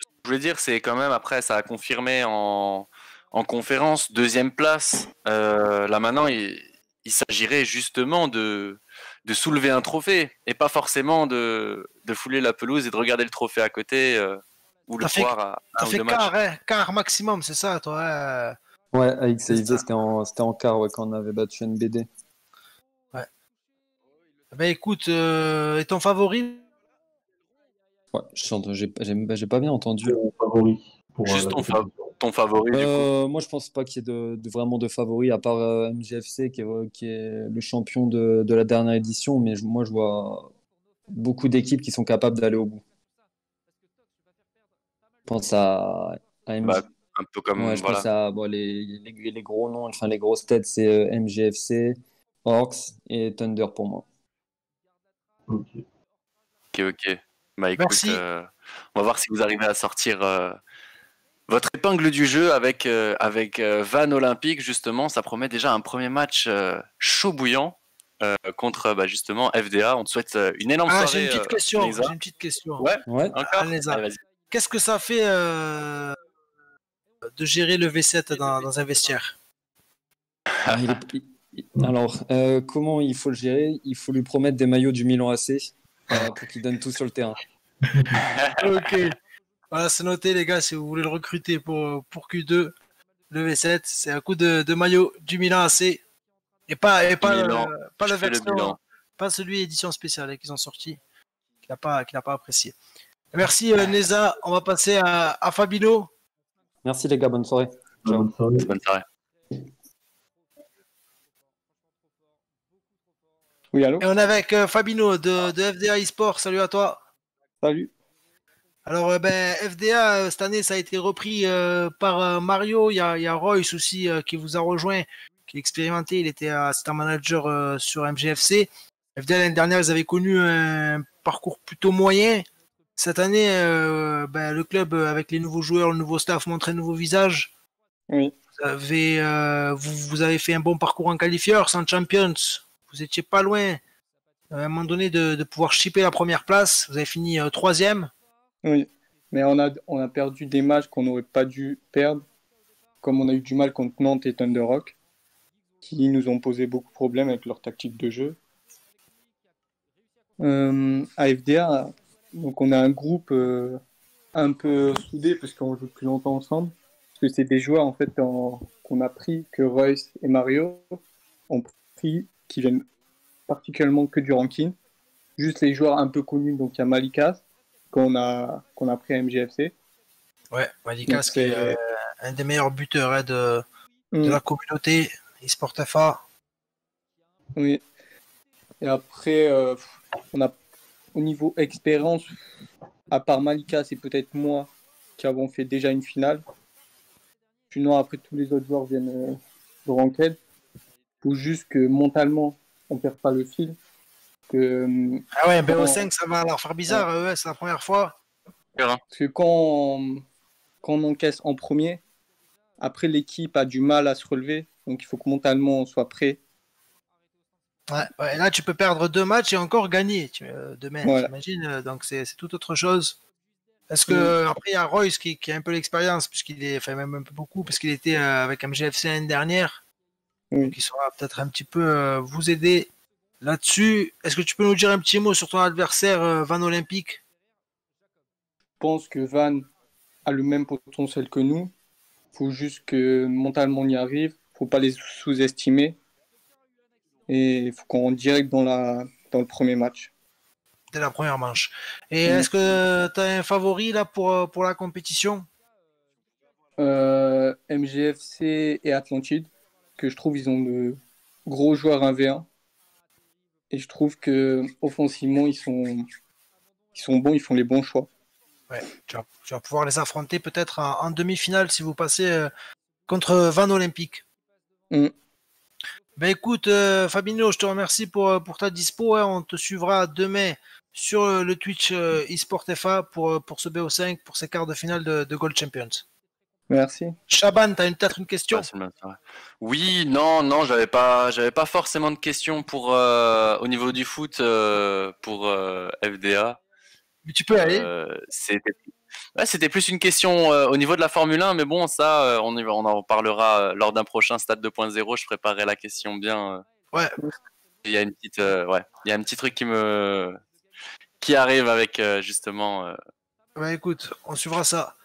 je voulais dire, c'est quand même après, ça a confirmé en, en conférence, deuxième place. Euh, là maintenant, il, il s'agirait justement de, de soulever un trophée et pas forcément de, de fouler la pelouse et de regarder le trophée à côté euh, ou le soir à, à fait quart, hein, quart, maximum, c'est ça, toi hein Ouais, avec CIZ, c'était en, en, quart ouais, quand on avait battu NBD. Ouais. Ben écoute, euh, et ton favori? Ouais, j'ai pas bien entendu. favori. Pour, Juste ton, fa ton, favori du euh, coup. Moi, je pense pas qu'il y ait de, de, vraiment de favori, à part euh, MGFC qui est, qui est, le champion de, de, la dernière édition. Mais je, moi, je vois beaucoup d'équipes qui sont capables d'aller au bout. Je pense à, à MG... bah, un peu comme ouais, je voilà. pense à bon, les, les, les, gros noms, enfin les grosses têtes, c'est euh, MGFC, Orcs et Thunder pour moi. Ok. Ok, ok. Bah écoute, euh, on va voir si vous arrivez à sortir euh, votre épingle du jeu avec, euh, avec Van Olympique, justement. Ça promet déjà un premier match chaud bouillant contre bah, justement FDA. On te souhaite une énorme ah, soirée. J'ai une petite question. J'ai une petite question. Ouais, ouais. encore Qu'est-ce que ça fait de gérer le V7 dans, dans un vestiaire? Ah. Alors, comment il faut le gérer? Il faut lui promettre des maillots du Milan AC. Euh, pour qu'il donne tout sur le terrain. ok. Voilà, c'est noté, les gars, si vous voulez le recruter pour, pour Q2, le V7, c'est un coup de, de, maillot du Milan AC. Et pas, et pas, Milan, le, pas le version, pas celui édition spéciale qu'ils ont sorti, qu'il n'a pas, qu pas apprécié. Merci, euh, Neza. On va passer à, à Fabino. Merci, les gars. Bonne soirée. Bonne soirée. Bonne soirée. Oui, allô Et on est avec euh, Fabino de, de, FDA eSport. Salut à toi. Salut. Alors, euh, ben, FDA, euh, cette année, ça a été repris euh, par euh, Mario. Il y a, il y a Royce aussi euh, qui vous a rejoint, qui est expérimenté. Il était assistant manager sur MGFC. FDA, l'année dernière, ils avaient connu un parcours plutôt moyen. Cette année, ben, le club, avec les nouveaux joueurs, le nouveau staff, montre un nouveau visage. Oui. Vous avez, vous, vous avez fait un bon parcours en qualifieur, sans Champions vous étiez pas loin à un moment donné de, de pouvoir chipper la première place. Vous avez fini euh, troisième. Oui, mais on a, on a perdu des matchs qu'on n'aurait pas dû perdre, comme on a eu du mal contre Nantes et Thunder Rock, qui nous ont posé beaucoup de problèmes avec leur tactique de jeu. Euh, à FDA, donc on a un groupe euh, un peu soudé parce qu'on joue depuis longtemps ensemble. Parce que c'est des joueurs en fait qu'on a pris que Royce et Mario ont pris qui viennent particulièrement que du ranking. Juste les joueurs un peu connus, donc il y a Malikas, qu'on a, qu'on a pris à MGFC. Ouais, Malikas qui est euh, un des meilleurs buteurs hein, de, mm. de, la communauté eSport FA. Oui. Et après, euh, on a au niveau expérience, à part Malika, c'est peut-être moi qui avons fait déjà une finale. Sinon, après, tous les autres joueurs viennent euh, de ranked. Faut juste que mentalement, on perd pas le fil. Que, Ah ouais, quand- BO5, ça va leur faire bizarre. Ouais, c'est la première fois. Parce que quand on, quand on encaisse en premier, après l'équipe a du mal à se relever. Donc il faut que mentalement on soit prêt. Ouais, ouais, là, tu peux perdre deux matchs et encore gagner tu- euh, demain, Voilà. j'imagine. euh, Donc, c'est c'est tout autre chose. Est-ce que, après, il y a Royce qui, qui a un peu l'expérience, puisqu'il est, enfin, même un peu beaucoup, parce qu'il était euh, avec MGFC l'année dernière. Il saura peut-être un petit peu euh, vous aider là-dessus. Est-ce que tu peux nous dire un petit mot sur ton adversaire, euh, Van Olympique? Je pense que Van a le même potentiel que nous. faut juste que mentalement on y arrive. faut pas les sous-estimer. Et il faut qu'on rentre direct dans, la, dans le premier match. Dès la première manche. Et Mm. est-ce que tu as un favori là pour, euh, pour la compétition? Euh, MGFC et Atlantide, que je trouve ils ont de gros joueurs 1v1. Et je trouve que offensivement ils sont, ils sont bons, ils font les bons choix. Ouais, tu vas, tu vas pouvoir les affronter peut-être en, en demi-finale si vous passez euh, contre Van Olympique. Mm. Ben écoute, euh, Fabino, je te remercie pour, euh, pour ta dispo. hein. On te suivra demain sur euh, le Twitch euh, eSport FA pour, euh, pour ce BO5, pour ces quarts de finale de, de Gold Champions. Merci. Chaban, tu as peut-être une question? Oui, non, non, j'avais pas, j'avais pas forcément de questions pour euh, au niveau du foot euh, pour euh, FDA. Mais tu peux aller. Euh, c'était, ouais, c'était plus une question euh, au niveau de la Formule 1, mais bon, ça, euh, on, y va- on en parlera lors d'un prochain Stade 2.0. Je préparerai la question bien. euh. Ouais. Il y a une petite, euh, ouais, il y a un petit truc qui me, qui arrive avec euh, justement. euh, Ben écoute, on suivra ça.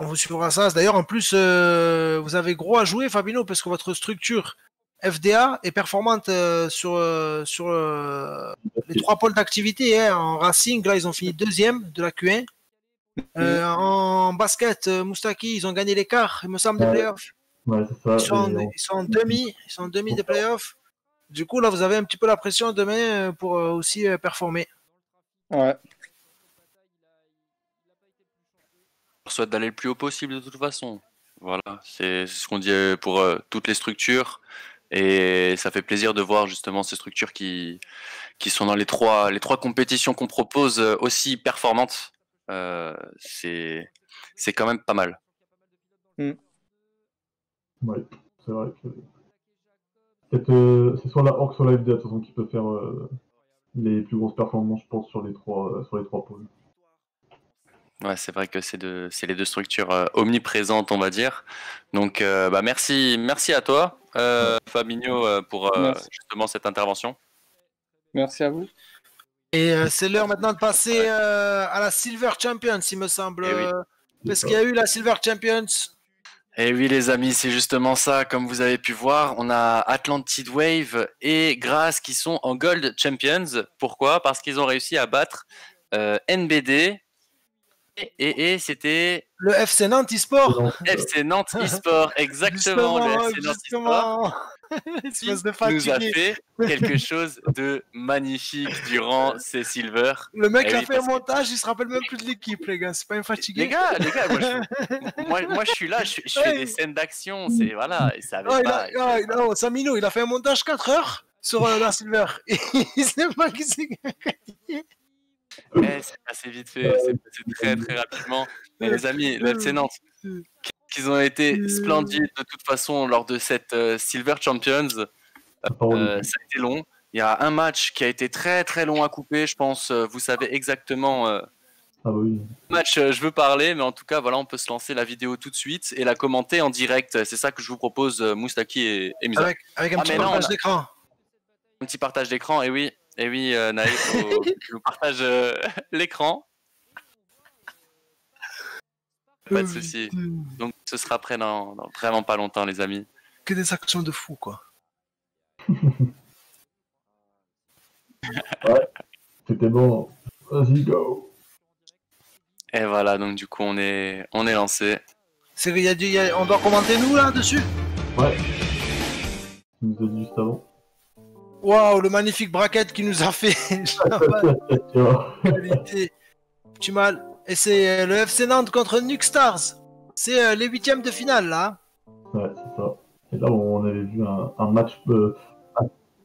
On vous suivra ça. D'ailleurs, en plus, euh, vous avez gros à jouer, Fabino, parce que votre structure FDA est performante euh, sur, euh, sur euh, les trois pôles d'activité. hein. En Racing, là, ils ont fini deuxième de la Q1. Euh, en basket, euh, Moustaki, ils ont gagné l'écart, il me semble, des playoffs. Ouais, c'est ça. Ils sont, ils sont en demi, ils sont en demi des playoffs. Du coup, là, vous avez un petit peu la pression demain pour euh, aussi euh, performer. Ouais. On souhaite d'aller le plus haut possible de toute façon. Voilà, c'est ce qu'on dit euh, pour euh, toutes les structures. Et ça fait plaisir de voir justement ces structures qui, qui sont dans les trois, les trois compétitions qu'on propose euh, aussi performantes. Euh, c'est c'est quand même pas mal. Ouais, c'est vrai que. C'est euh, soit la Orc, soit la FD, de toute façon, qui peut faire euh, les plus grosses performances, je pense, sur les trois, euh, sur les trois pôles. Ouais, c'est vrai que c'est de, les deux structures euh, omniprésentes, on va dire. Donc, euh, bah, merci, merci à toi, euh, Fabinho, euh, pour justement cette intervention. Merci à vous. Et c'est l'heure maintenant de passer à la Silver Champions, il me semble. Eh oui. Parce qu'il y a eu la Silver Champions. Et Eh oui, les amis, c'est justement ça. Comme vous avez pu voir, on a Atlantid Wave et Grass qui sont en Gold Champions. Pourquoi? Parce qu'ils ont réussi à battre NBD. Et, et, et c'était Le FC Nantes e-sport. FC Nantes eSport, exactement. le FC Nantes eSport justement. Espèce de qui nous a fait quelque chose de magnifique durant ces Silver. Le mec Eh a oui, fait un que- montage, il se rappelle même plus de l'équipe, les gars. C'est pas un fatigué. Les gars, les gars, moi je, moi, moi, je suis là, je, je fais des scènes d'action, c'est voilà, et ça avait Ah, il a, ah, Samino, il a fait un montage 4 heures sur euh, la Silver. Et il sait pas qui c'est. Eh, c'est passé vite fait, c'est passé très très rapidement. Mais les amis, le FC Nantes, qu'ils ont été splendides de toute façon lors de cette euh, Silver Champions. Euh, ça a été long. Il y a un match qui a été très très long à couper, je pense. euh, Vous savez exactement euh, Ah oui. match euh, je veux parler, mais en tout cas, voilà, on peut se lancer la vidéo tout de suite et la commenter en direct. C'est ça que je vous propose, Moustaki et, et Misa. Avec, avec un Ah, petit partage d'écran. Un petit partage d'écran, et oui, et oui, euh, Naïf, je vous partage euh, l'écran. Pas de souci. Donc, ce sera prêt dans, dans vraiment pas longtemps, les amis. Que des actions de fou, quoi. Ouais, c'était bon. Vas-y, go. Et voilà, donc du coup, on est, on est lancé. C'est qu'il y a du, y a- on doit commenter nous là dessus? Ouais. Tu nous as dit juste avant. Waouh, le magnifique bracket qui nous a fait. Petit mal. Et c'est euh, le FC Nantes contre Nuke Stars. C'est euh, les huitièmes de finale là. Ouais, c'est ça. Et là, on avait vu un, un match. euh,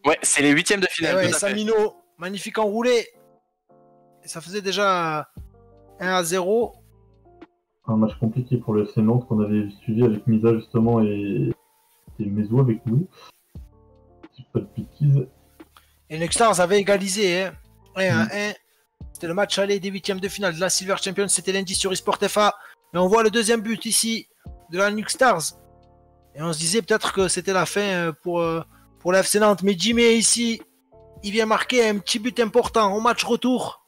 Ouais, c'est les huitièmes de finale. ouais, à fait. Samino, magnifique enroulé. Et ça faisait déjà 1 à 0. un match compliqué pour le FC Nantes qu'on avait suivi avec Misa justement et, et Mezo avec nous. Pas de bêtises. Et Nuke Stars avait égalisé. Hein. 1 à 1. C'était le match aller des huitièmes de finale de la Silver Champions. C'était lundi sur eSport FA. Et on voit le deuxième but ici de la Nuke Stars. Et on se disait peut-être que c'était la fin euh, pour, euh, pour la FC Nantes. Mais Jimmy ici, il vient marquer un petit but important au match retour.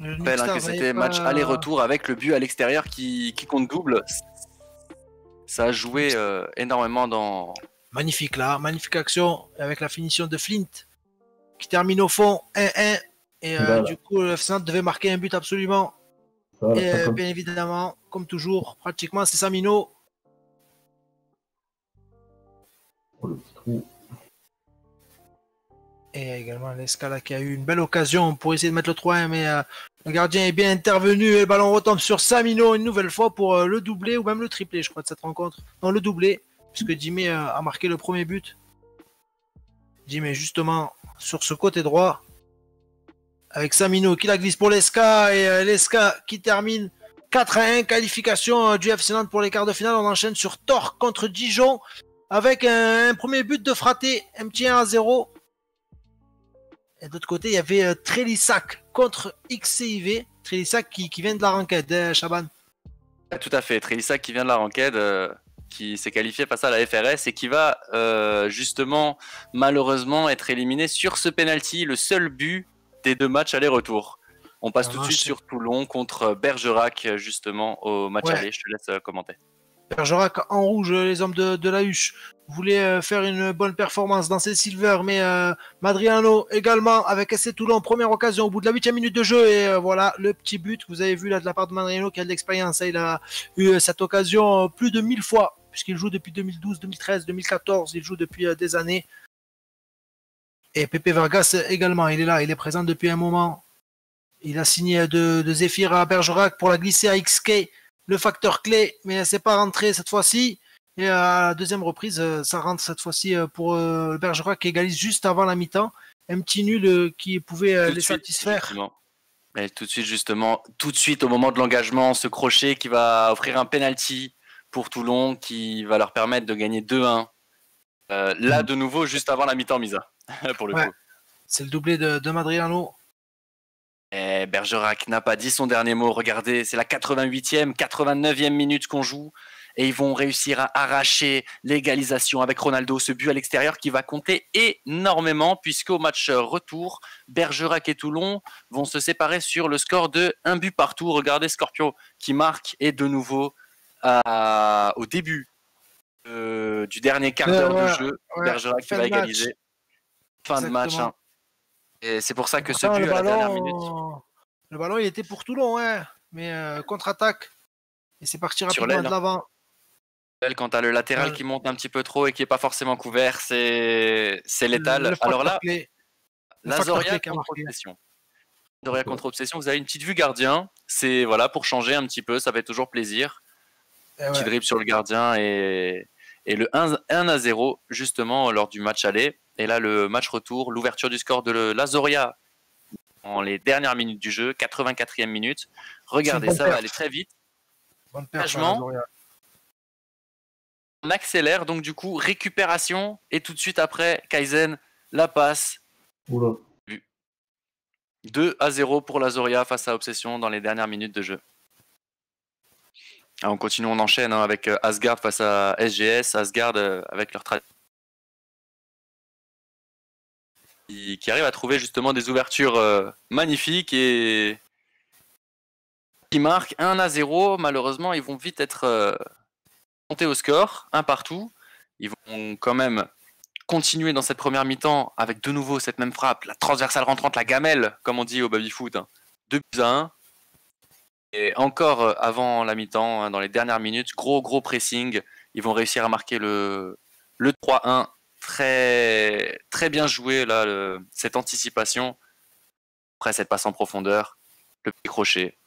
Rappelle hein, que c'était match aller-retour avec le but à l'extérieur qui, qui compte double. Ça a joué euh, énormément dans. Magnifique là, magnifique action avec la finition de Flint qui termine au fond 1-1. Et euh, Voilà. du coup, le FC Nantes devait marquer un but absolument. Et euh, 50 bien évidemment, comme toujours, pratiquement c'est Samino. pour le petit trou. Et également l'Escala qui a eu une belle occasion pour essayer de mettre le 3-1, mais euh, le gardien est bien intervenu et le ballon retombe sur Samino une nouvelle fois pour euh, le doublé ou même le triplé, je crois, de cette rencontre. Non, le doublé, puisque Jimmy euh, a marqué le premier but. Jimmy justement sur ce côté droit. Avec Samino qui la glisse pour l'Esca et euh, l'Esca qui termine 4 à 1. Qualification du FC Nantes pour les quarts de finale. On enchaîne sur Torque contre Dijon avec un, un premier but de fraté, un petit 1 à 0. Et d'autre côté, il y avait euh, Trélissac contre XCIV. Trélissac qui, qui vient de la ranked, hein, Chaban. Tout à fait. Trélissac qui vient de la ranked, euh, qui s'est qualifié face à la FRS et qui va euh, justement, malheureusement, être éliminé sur ce penalty, le seul but des deux matchs aller-retour. On passe Ah, tout de suite sur Toulon contre Bergerac, justement, au match Ouais. aller. Je te laisse euh, commenter. Bergerac en rouge, les hommes de, la Huche, voulaient euh, faire une bonne performance dans ces Silver, mais euh, Madriano également avec SC Toulon, première occasion au bout de la huitième minute de jeu, et euh, voilà le petit but vous avez vu là de la part de Madriano qui a de l'expérience. Il a eu euh, cette occasion euh, plus de 1000 fois, puisqu'il joue depuis 2012, 2013, 2014, il joue depuis euh, des années. Et Pepe Vargas euh, également, il est là, il est présent depuis un moment. Il a signé de, de Zephyr à Bergerac pour la glisser à XK, le facteur clé, mais c'est pas rentré cette fois-ci. Et à la deuxième reprise, euh, ça rentre cette fois-ci euh, pour euh, Bergerac qui égalise juste avant la mi-temps. Un petit nul qui pouvait Tout les suite, satisfaire. justement. Et tout de suite, justement, tout de suite au moment de l'engagement, ce crochet qui va offrir un penalty pour Toulon qui va leur permettre de gagner 2-1. Euh, là, de nouveau, juste avant la mi-temps, Misa, pour le Ouais. coup. C'est le doublé de, de Madriano. Et Bergerac n'a pas dit son dernier mot. Regardez, c'est la 88e, 89e minute qu'on joue. Et ils vont réussir à arracher l'égalisation avec Ronaldo, ce but à l'extérieur qui va compter énormément, puisqu'au match retour, Bergerac et Toulon vont se séparer sur le score de un but partout. Regardez Scorpio qui marque et de nouveau à- au début euh, du dernier quart d'heure ouais, de jeu, ouais, Bergerac qui va match. égaliser. Fin de match. Hein. Et c'est pour ça que ce but le à la dernière ballon, minute. le ballon, il était pour Toulon, hein, mais euh, contre-attaque. Et c'est parti rapidement de hein. l'avant. Quand t'as le latéral Ouais. qui monte un petit peu trop et qui est pas forcément couvert, c'est c'est létal. Le Alors là, clé. Le la facteur Zoria clé qui a contre obsession. Zoria contre obsession, vous avez une petite vue gardien. C'est voilà pour changer un petit peu, ça fait toujours plaisir. Eh ouais. Petit dribble sur le gardien et, et le 1, 1 à 0 justement lors du match aller. Et là le match retour, l'ouverture du score de le- la Zoria en les dernières minutes du jeu, 84e minute. Regardez, ça va perf. aller très vite. Bonne. On accélère, donc du coup, récupération, et tout de suite après, Kaizen, la passe. Oula. 2 à 0 pour la Zoria face à Obsession dans les dernières minutes de jeu. Ah, on continue, on enchaîne hein, avec euh, Asgard face à SGS, Asgard euh, avec leur tradition. Qui, qui arrive à trouver justement des ouvertures euh, magnifiques et qui marquent 1 à 0. Malheureusement, ils vont vite être euh, montés au score, un partout. Ils vont quand même continuer dans cette première mi-temps avec de nouveau cette même frappe, la transversale rentrante, la gamelle, comme on dit au baby-foot. 2 buts à 1. Et encore euh, avant la mi-temps, hein, dans les dernières minutes, gros gros pressing. Ils vont réussir à marquer le, Le 3-1, très, très bien joué, là, le- cette anticipation. Après cette passe en profondeur, le petit crochet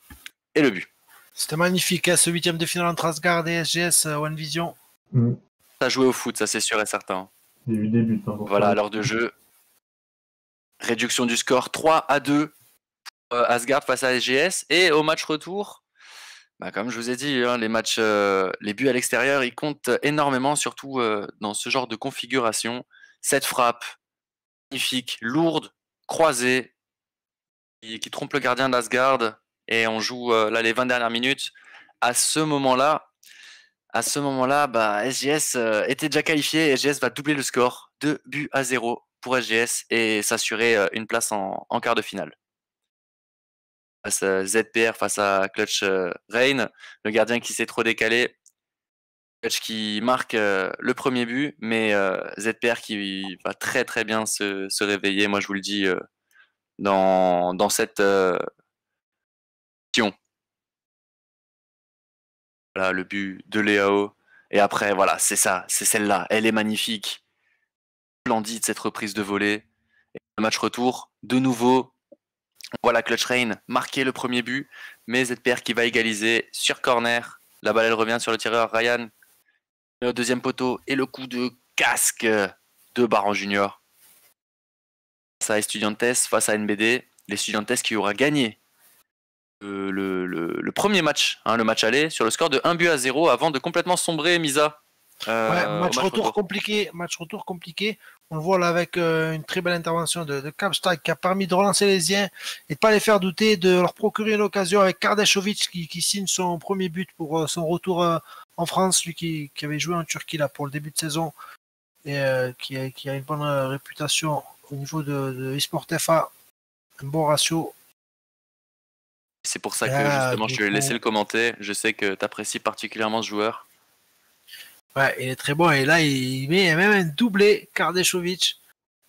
et le but. C'était magnifique, hein, ce huitième de finale entre Asgard et SGS euh, One Vision. Mm. Ça a joué au foot, ça c'est sûr et certain. Il y a eu des buts. hein, Voilà, à l'heure de jeu. Réduction du score 3 à 2 pour euh, Asgard face à SGS. Et au match retour, bah, comme je vous ai dit, hein, les matchs, euh, les buts à l'extérieur, ils comptent énormément, surtout euh, dans ce genre de configuration. Cette frappe, magnifique, lourde, croisée, qui, trompe le gardien d'Asgard. Et on joue euh, là les 20 dernières minutes. À ce moment-là, bah, SGS euh, était déjà qualifié SGS va doubler le score. 2 buts à 0 pour SGS et s'assurer une place en quart de finale. Face à ZPR face à Clutch euh, Rain, le gardien qui s'est trop décalé. Clutch qui marque euh, le premier but, mais euh, ZPR qui va très très bien se, se réveiller, moi je vous le dis, dans, dans cette action. Voilà, le but de Léao. Et après, voilà, c'est ça, c'est celle-là. Elle est magnifique. Splendide cette reprise de volée. Et le match retour, de nouveau, on voit la Clutch Rain marquer le premier but, mais ZPR qui va égaliser sur corner. La balle, elle revient sur le tireur Ryan. Le deuxième poteau et le coup de casque de Baron Junior. Face à Estudiantes, face à NBD. Les Estudiantes qui aura gagné le, le- le- le premier match, hein, le match aller, sur le score de 1 but à 0 avant de complètement sombrer Misa. euh, Ouais, match retour compliqué, match retour compliqué. On le voit là avec euh, une très belle intervention de, de Kapstag qui a permis de relancer les Ziens et de pas les faire douter, de leur procurer une occasion avec Kardashovic qui, qui signe son premier but pour euh, son retour euh, en France, lui qui, qui avait joué en Turquie là pour le début de saison et qui, a, qui a une bonne réputation au niveau de, de eSport FA, un bon ratio. C'est pour ça que justement je te laissé le commenter. Je sais que tu apprécies particulièrement ce joueur. Ouais, il est très bon et là il met même un doublé Kardashovic.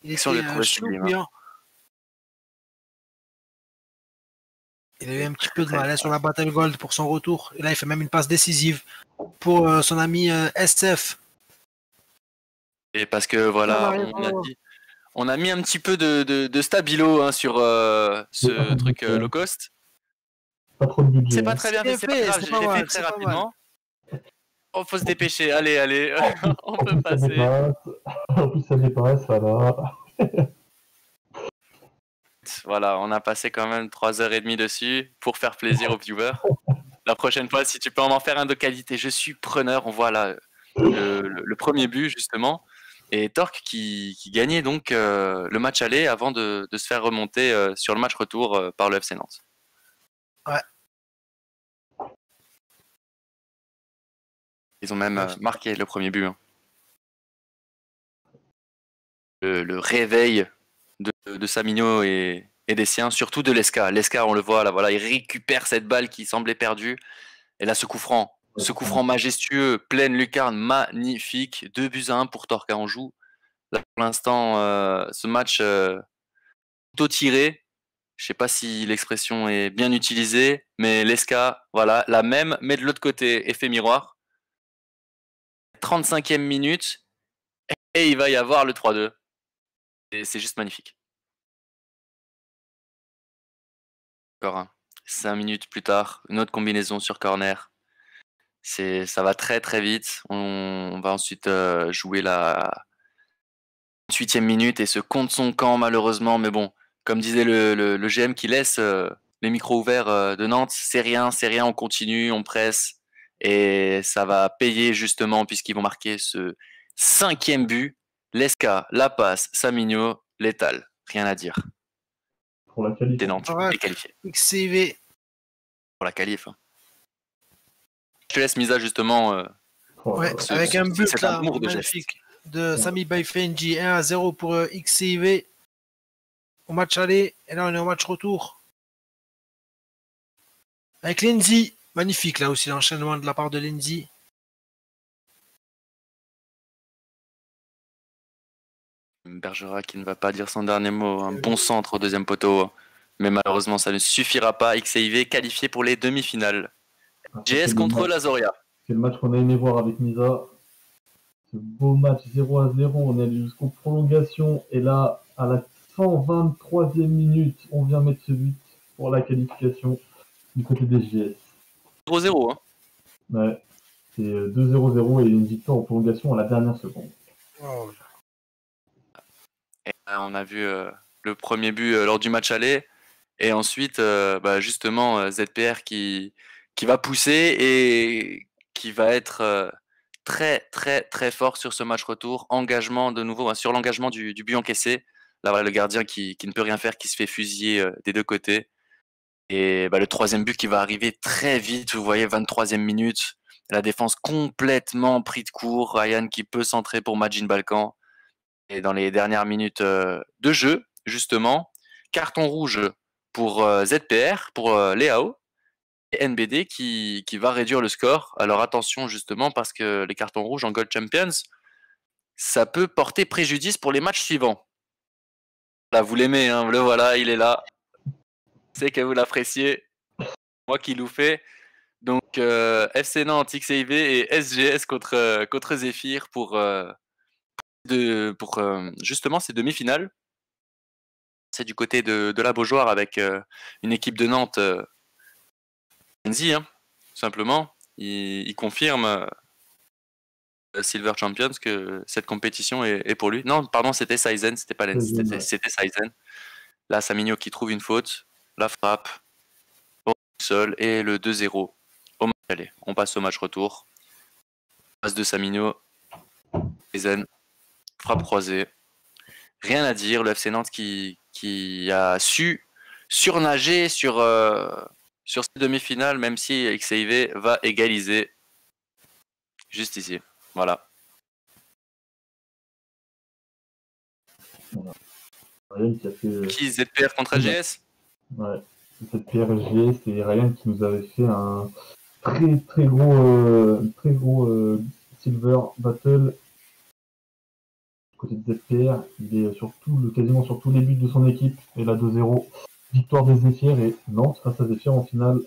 Il Si on le était, trouve euh. Il a eu un petit peu de mal hein, sur la Battle Gold pour son retour. Et là, il fait même une passe décisive pour euh, son ami euh, SF. Et parce que voilà, Ah, ouais, on, a ouais. dit- on a mis un petit peu de, de- de stabilo hein, sur euh, ce truc euh, low cost. Pas trop de budget. C'est pas très bien, C'est mais c'est pas fait, grave, c'est mal, fait très c'est mal. Oh, faut se dépêcher, allez, allez, on peut passer. En plus, ça dépasse, voilà. Voilà, on a passé quand même 3h30 dessus pour faire plaisir aux viewers. La prochaine fois, si tu peux en faire un de qualité, je suis preneur. On voit là le, le- le premier but, justement. Et Torque qui, qui gagnait donc euh, le match aller avant de, de se faire remonter euh, sur le match retour euh, par le FC Nantes. Ouais. Ils ont même euh, marqué le premier but. hein. Le, le réveil de, de Samigno et, et des siens, surtout de Lesca. Lesca, on le voit là, voilà, il récupère cette balle qui semblait perdue. Et là, ce coup franc, ce coup franc majestueux, pleine lucarne, magnifique. 2 buts à 1 pour Torca. On joue là, pour l'instant euh, ce match euh, plutôt tiré. Je sais pas si l'expression est bien utilisée, mais Lesca, voilà, la même, mais de l'autre côté, effet miroir. 35e minute, et il va y avoir le 3-2. Et c'est juste magnifique. Encore un. 5 minutes plus tard, une autre combinaison sur corner. C'est, ça va très très vite. On, va ensuite euh, jouer la 28e minute et se compte son camp malheureusement. Mais bon, comme disait le GM qui laisse euh, les micros ouverts euh, de Nantes, c'est rien, c'est rien, on continue, on presse. Et ça va payer justement puisqu'ils vont marquer ce cinquième but. Lesca, la passe, Samigno, létal. Rien à dire. Pour la qualité. T'es Nantes, Ouais. qualifié XCV. pour la qualif. hein. Je te laisse Misa justement. euh, Ouais, ce- avec ce- un but là, amour de geste. magnifique de Sami Baifenji 1 à 0 pour euh, XCV au match aller. Et là, on est au match retour. Avec Lindsay. Magnifique là aussi l'enchaînement de la part de Lindsay. Bergerac qui ne va pas dire son dernier mot. Un bon centre au deuxième poteau. Mais malheureusement, ça ne suffira pas. XIV qualifié pour les demi-finales. GS c'est contre l'Azoria. C'est le match qu'on a aimé voir avec Misa. ce beau match 0 à 0. On est allé jusqu'aux prolongations. Et là, à la 123e minute, on vient mettre ce but pour la qualification du côté des GS. 0-0. Hein. Ouais, c'est euh, 2-0-0 et une victoire en prolongation à la dernière seconde. Et, euh, on a vu euh, le premier but euh, lors du match aller. Et ensuite, euh, bah, justement, euh, ZPR qui, qui va pousser et qui va être euh, très, très, très fort sur ce match retour. Engagement de nouveau, hein, sur l'engagement du, du but encaissé. Là, voilà, le gardien qui, qui ne peut rien faire, qui se fait fusiller euh, des deux côtés. Et bah, le troisième but qui va arriver très vite, vous voyez, 23e minute. La défense complètement pris de court. Ryan qui peut centrer pour Majin Balkan. Et dans les dernières minutes euh, de jeu, justement, carton rouge pour euh, ZPR, pour euh, Leao, et NBD qui, qui va réduire le score. Alors attention justement parce que les cartons rouges en Gold Champions, ça peut porter préjudice pour les matchs suivants. Là, vous l'aimez, hein, le voilà, il est là. Sais que vous l'appréciez. Moi qui l'ou fait. Donc euh, FC Nantes, XIV et SGS contre, euh, contre Zephyr pour, euh, de, pour euh, justement ces demi-finales. C'est du côté de, de la Beaujoire avec une équipe de Nantes, Kenzie, hein, tout simplement. Il, il confirme Silver Champions que cette compétition est, est pour lui. Non, pardon, c'était Saizen, c'était pas ouais. c'était Saizen. Là, Samigno qui trouve une faute, la frappe, au sol et le 2-0 au match aller. On passe au match retour. Passe de Samigno, Saizen, frappe croisée. Rien à dire, le FC Nantes qui, qui a su surnager sur, euh, sur cette demi-finale, même si XIV va égaliser juste ici. Voilà. Euh, Qui ZPR contre AGS Ouais, cette PRSG, c'est Ryan qui nous avait fait un très très gros, euh, très gros euh, Silver Battle côté de ZPR. Il est sur tout, le, quasiment sur tous les buts de son équipe. Et là 2-0, victoire des Zephyr et Nantes face à Zephyr en finale.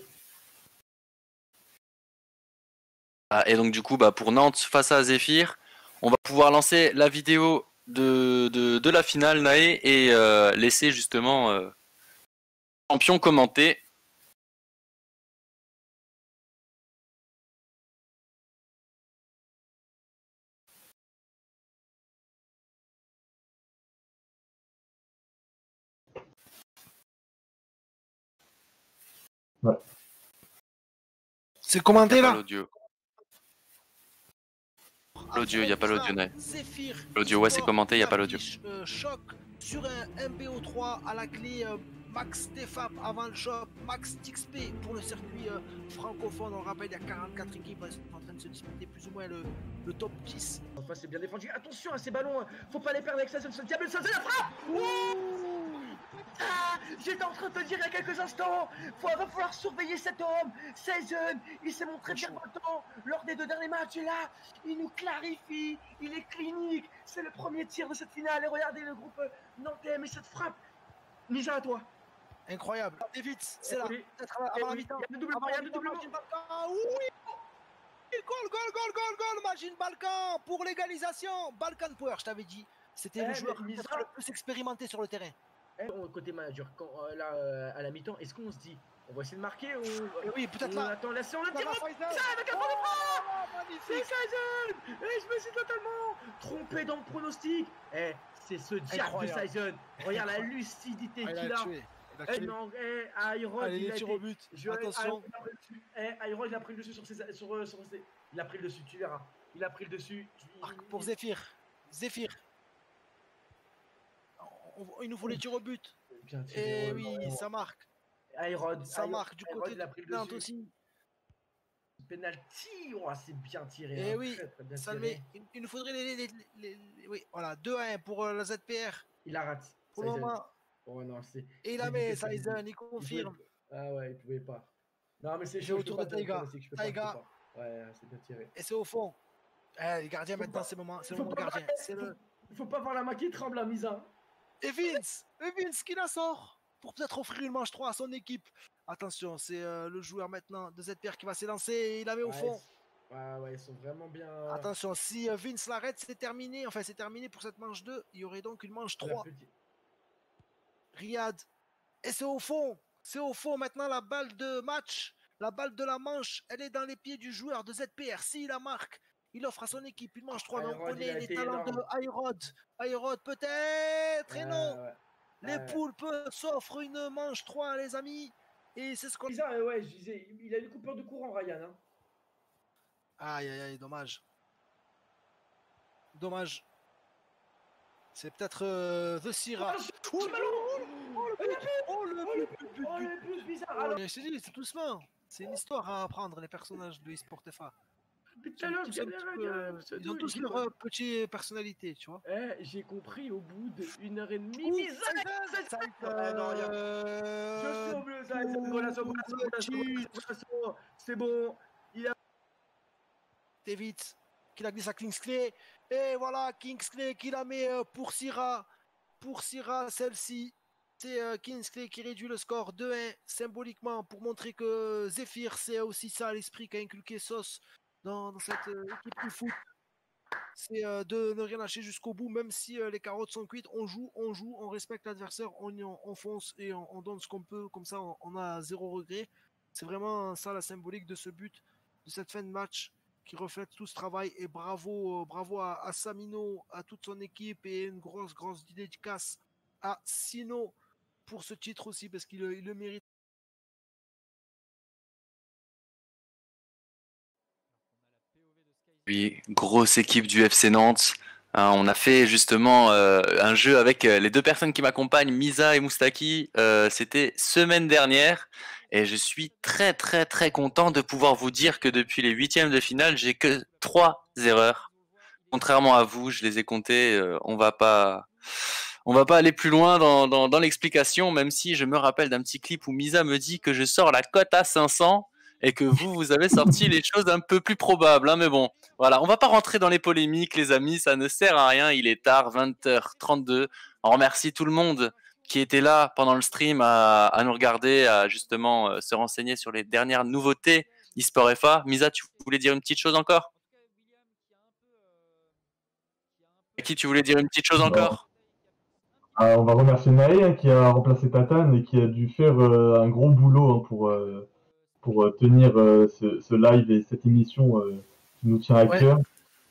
Ah, et donc du coup, bah, pour Nantes face à Zephyr, on va pouvoir lancer la vidéo de, de, la finale, Nae, et euh, laisser justement champion commenter. Ouais. C'est commenté là L'audio. L'audio, il n'y a pas l'audio, L'audio, ouais, c'est commenté, il n'y a pas l'audio. euh, choc sur un MBO3 à la clé euh, Max Defap avant le choc, Max TXP pour le circuit euh, francophone. On le rappelle, il y a 44 équipes elles sont en train de se disputer plus ou moins le, le top 10. Enfin, c'est bien défendu. Attention à ces ballons, hein. faut pas les perdre avec ça. Ce diable, ça, c'est la frappe Ah, J'étais en train de te dire il y a quelques instants, faut, va falloir surveiller cet homme. Season, il s'est montré bien content lors des deux derniers matchs. Et là, il nous clarifie, il est clinique. C'est le premier tir de cette finale. Et regardez le groupe euh, nantais, mais cette frappe. Nija à toi. Incroyable. David, c'est là. Peut-être avant la mi-temps. il y a le doublement, il y a le doublement. Magin Balkan. Oui Goal, goal, goal, goal, goal, Magin Balkan pour l'égalisation. Balkan Power, je t'avais dit. C'était Eh, le joueur mais le plus expérimenté sur le terrain. Eh, on- côté manager, quand, euh, là, euh, à la mi-temps, est-ce qu'on se dit, on va essayer de marquer ou Eh oui, peut-être ou là. Attends, là, c'est on le Ça tir va, au- Faisal. Ça, avec un Oh, C'est. Sizen Eh, je me suis totalement trompé dans le pronostic Eh, c'est ce diable de. Sizen Regarde la lucidité Ah, il qu'il a a tué. Il a Eh, non, eh, Allez, il a tirs été- au but. je- Attention. Eh, Iron, il a pris le dessus sur ses... Sur, euh, sur ses- Il a pris le dessus, tu verras. Il a pris le dessus. Marque pour Zephyr. Zephyr. On- Il nous faut les tirs au but. Bien tiré, Eh oui, ça marque. Iron, Ça marque du côté il a pris le dessus. aussi. Penalty, oh, c'est bien tiré. Eh hein, oui, très, très bien ça le tiré. met. Il, nous faudrait les, les- les- Oui, voilà, 2 à 1 pour euh, la ZPR. Il la rate. Pour le moment. Oh non, c'est. Et il la met. Sizen, il confirme. Ah ouais, il pouvait pas. Non, mais c'est chaud. autour de Taiga. Taiga. Ouais, c'est bien tiré. Et c'est au fond. Eh, les gardiens maintenant, c'est le moment, c'est le moment gardien. C'est le... Il faut pas voir la main qui tremble, la. Hein. Et Vince Et Vince qui la sort Pour peut-être offrir une manche 3 à son équipe. Attention, c'est euh, le joueur maintenant de ZPR qui va s'élancer et il la met au Ouais, fond. Ouais, ouais, ils sont vraiment bien. Attention, si euh, Vince l'arrête, c'est terminé. Enfin, c'est terminé pour cette manche 2. Il y aurait donc une manche 3. Riyad. Et c'est au fond. C'est au fond maintenant la balle de match. La balle de la manche, elle est dans les pieds du joueur de ZPR. S'il la marque, il offre à son équipe une manche 3. Mais on connaît les talents de. Ayrod. Ayrod peut-être. Et non. ouais. Les Ouais. poulpes s'offrent une manche 3, les amis. Et c'est ce qu'on Bizarre, ouais, je disais, il a une coupure de courant, Ryan. Hein. Aïe, aïe, aïe, dommage. Dommage. C'est peut-être euh, The Syrah. Oh, Oh, le but Oh, le but Oh, but bizarre Oh, Alors, je dis, c'est doucement. C'est une histoire à apprendre, les personnages de eSport FA. tout Ils je peu, euh, ont tout, tous j'ai leur euh, petite personnalité, tu vois. Eh, j'ai compris au bout d'une heure et demie. Ouh, Misa, c'est ça Euh, c'est bon. Il a. David qui la glisse à Kingsley. Et voilà, Kingsley qui la met euh, pour Syrah. Pour Syrah, celle-ci. C'est euh, Kingsley qui réduit le score 2-1 symboliquement pour montrer que Zephyr, c'est aussi ça l'esprit qu'a inculqué Sauce dans, cette euh, équipe de foot. C'est euh, de ne rien lâcher jusqu'au bout, même si euh, les carottes sont cuites. On joue, on joue, on respecte l'adversaire, on, y- on, fonce et on, on donne ce qu'on peut. Comme ça, on, on a zéro regret. C'est vraiment ça la symbolique de ce but, de cette fin de match qui reflète tout ce travail. Et bravo, bravo à, à Samino, à toute son équipe et une grosse, grosse dédicace à Sino pour ce titre aussi parce qu'il le- il le mérite. Oui, grosse équipe du FC Nantes. Hein, on a fait justement euh, un jeu avec euh, les deux personnes qui m'accompagnent, Misa et Moustaki. euh, C'était semaine dernière. Et je suis très très très content de pouvoir vous dire que depuis les huitièmes de finale, j'ai que trois erreurs. Contrairement à vous, je les ai comptées. euh, on va pas, on va pas aller plus loin dans, dans, dans l'explication, même si je me rappelle d'un petit clip où Misa me dit que je sors la cote à 500 et que vous, vous avez sorti les choses un peu plus probables. Hein, mais bon, voilà, on va pas rentrer dans les polémiques, les amis, ça ne sert à rien. Il est tard, 20h32. On remercie tout le monde qui était là pendant le stream à, à nous regarder, à justement euh, se renseigner sur les dernières nouveautés eSport FA. Misa, tu voulais dire une petite chose encore? À qui tu voulais dire une petite chose encore? Ah, on va remercier hein, qui a remplacé Tatane et qui a dû faire euh, un gros boulot hein, pour, euh, pour euh, tenir euh, ce, ce live et cette émission qui nous tient à Ouais. cœur.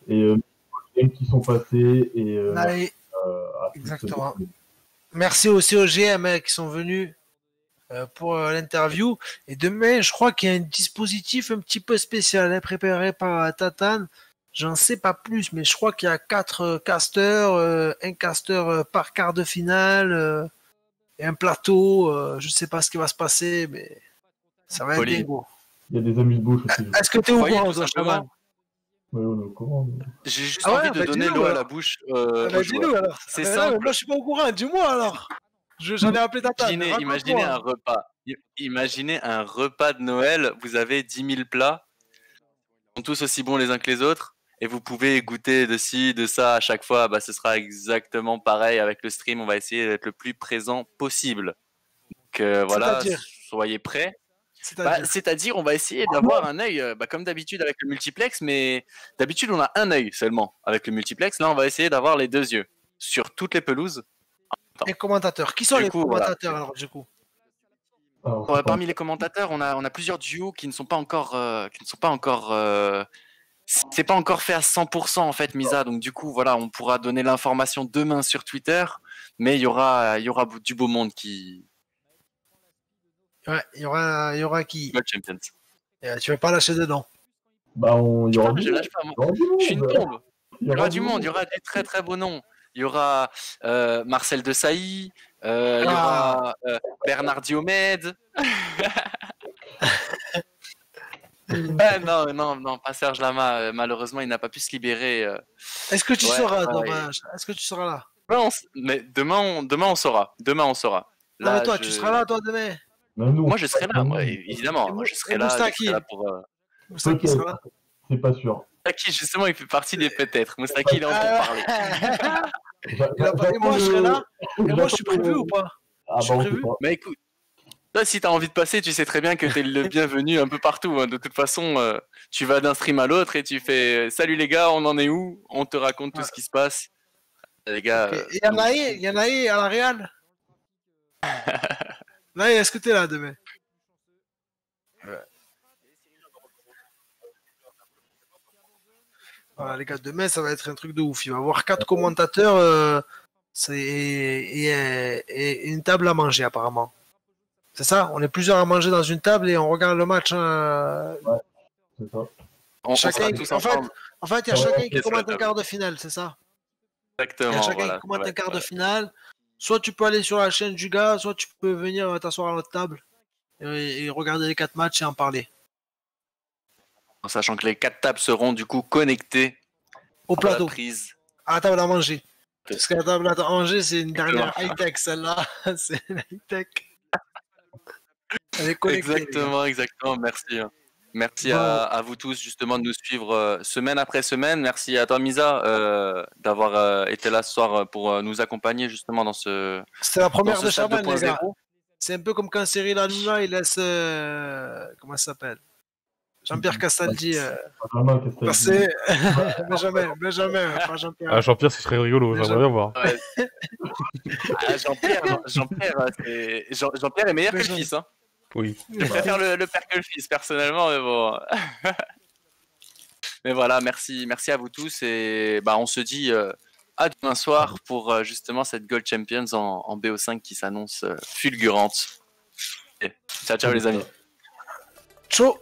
Et qui sont passés et exactement. Merci aussi aux GM hein, qui sont venus pour l'interview. Et demain, je crois qu'il y a un dispositif un petit peu spécial hein, préparé par Tatane. J'en sais pas plus, mais je crois qu'il y a quatre euh, casteurs, euh, un casteur euh, par quart de finale euh, et un plateau. euh, je sais pas ce qui va se passer, mais ça va être Poli. dingo. Il y a des amuse-bouches aussi. Est-ce que tu es au courant, Oui, on est au courant. mais- J'ai juste Ah ouais, envie de bah donner l'eau à la bouche. euh, Ah bah, dis-nous alors. C'est Ah bah là, simple. Moi, je suis pas au courant. Dis-moi alors. Je- J'en ai appelé Tatane. Imaginez, raconte-moi. imaginez un repas. Imaginez un repas de Noël. Vous avez 10 000 plats. Ils sont tous aussi bons les uns que les autres. Et vous pouvez goûter de ci, de ça à chaque fois. Bah, ce sera exactement pareil avec le stream. On va essayer d'être le plus présent possible. Donc euh, voilà, soyez prêts. C'est-à-dire Bah, C'est-à-dire, on va essayer d'avoir un œil, euh, bah, comme d'habitude avec le multiplex, mais d'habitude on a un œil seulement avec le multiplex. Là, on va essayer d'avoir les deux yeux sur toutes les pelouses. Les commentateurs. Qui sont Du les coup, voilà. commentateurs alors du coup? Euh, parmi les commentateurs, on a, on a plusieurs duos qui ne sont pas encore, euh, qui ne sont pas encore, euh, c'est pas encore fait à 100% en fait, Misa. Donc du coup, voilà, on pourra donner l'information demain sur Twitter, mais il y aura, il y aura du beau monde qui. Ouais, il y aura, il y aura qui? World Champions. Euh, Tu vas pas lâcher dedans? Bah, on, il y aura Ah, du je monde. lâche pas, moi. Il y aura du Je suis une bombe. Il y aura du monde, il y aura des très très beaux noms. Il y aura euh, Marcel Desailly, euh, il y aura euh, Bernard Diomède. Ah, non, non, non, pas Serge Lama. euh, Malheureusement, il n'a pas pu se libérer. euh. Est-ce que tu Ouais, seras ouais, dommage Est-ce que tu seras là? Demain, on s- mais demain, on, demain, on saura. Demain, on saura. Non, mais toi, je- tu seras là toi demain? Moi, je serai là, moi, évidemment. Moi, je serai là. Je Moustaki serai là pour. euh, Moustaki sera là? C'est pas sûr. Moustaki, justement, il fait partie des peut-être. Moustaki, il est en Ah, pour parler. Il a pas- Et moi, je serai là? Et moi, je suis prévu ou pas? Ah Je suis bah, prévu? Mais écoute, Si t'as envie de passer, tu sais très bien que t'es le bienvenu un peu partout. hein. De toute façon, euh, tu vas d'un stream à l'autre et tu fais Salut les gars, on en est où? On te raconte tout ce qui se passe. Les gars. euh, Il y en a y en à la Real. Là, est-ce que t'es là demain? Voilà, les gars, demain, ça va être un truc de ouf. Il va y avoir quatre commentateurs euh, c'est- et, et- et une table à manger, apparemment. C'est ça On est plusieurs à manger dans une table et on regarde le match. hein. C'est ça. on, on Chacun, sera tous en, fait, ensemble. en fait, il y a Ouais, chacun qui commente un quart de finale, c'est ça Il y Exactement. a chacun voilà, qui commente ouais, un quart de ouais. finale. Soit tu peux aller sur la chaîne du gars, soit tu peux venir t'asseoir à notre table et, et regarder les quatre matchs et en parler. En sachant que les quatre tables seront du coup connectées Au à la plateau, prise. à la table à manger. Parce que la table à manger, c'est une dernière Exactement. high-tech, celle-là. c'est une high-tech. Elle est connectée. Exactement, exactement. Merci. hein. Merci Bon. à, à vous tous justement de nous suivre euh, semaine après semaine. Merci à toi Misa euh, d'avoir euh, été là ce soir pour euh, nous accompagner justement dans ce. C'était la première de Chaban, les gars. 2.0. C'est un peu comme quand Cyril Hanouna, il laisse. euh, comment ça s'appelle? Jean-Pierre Castaldi. euh, Benjamin passer. Benjamin, Benjamin, pas Jean-Pierre. Ah, Jean-Pierre, ce serait rigolo, j'aimerais bien voir. Ouais. Ah, Jean-Pierre, Jean-Pierre, c'est- Jean- Jean-Pierre est meilleur que le fils. Hein. Oui. Je préfère le, le père que le fils personnellement, mais bon. mais voilà, merci, merci à vous tous et bah on se dit euh, à demain soir pour euh, justement cette Gold Champions en, en BO5 qui s'annonce euh, fulgurante. Et ciao ciao les amis. Chaud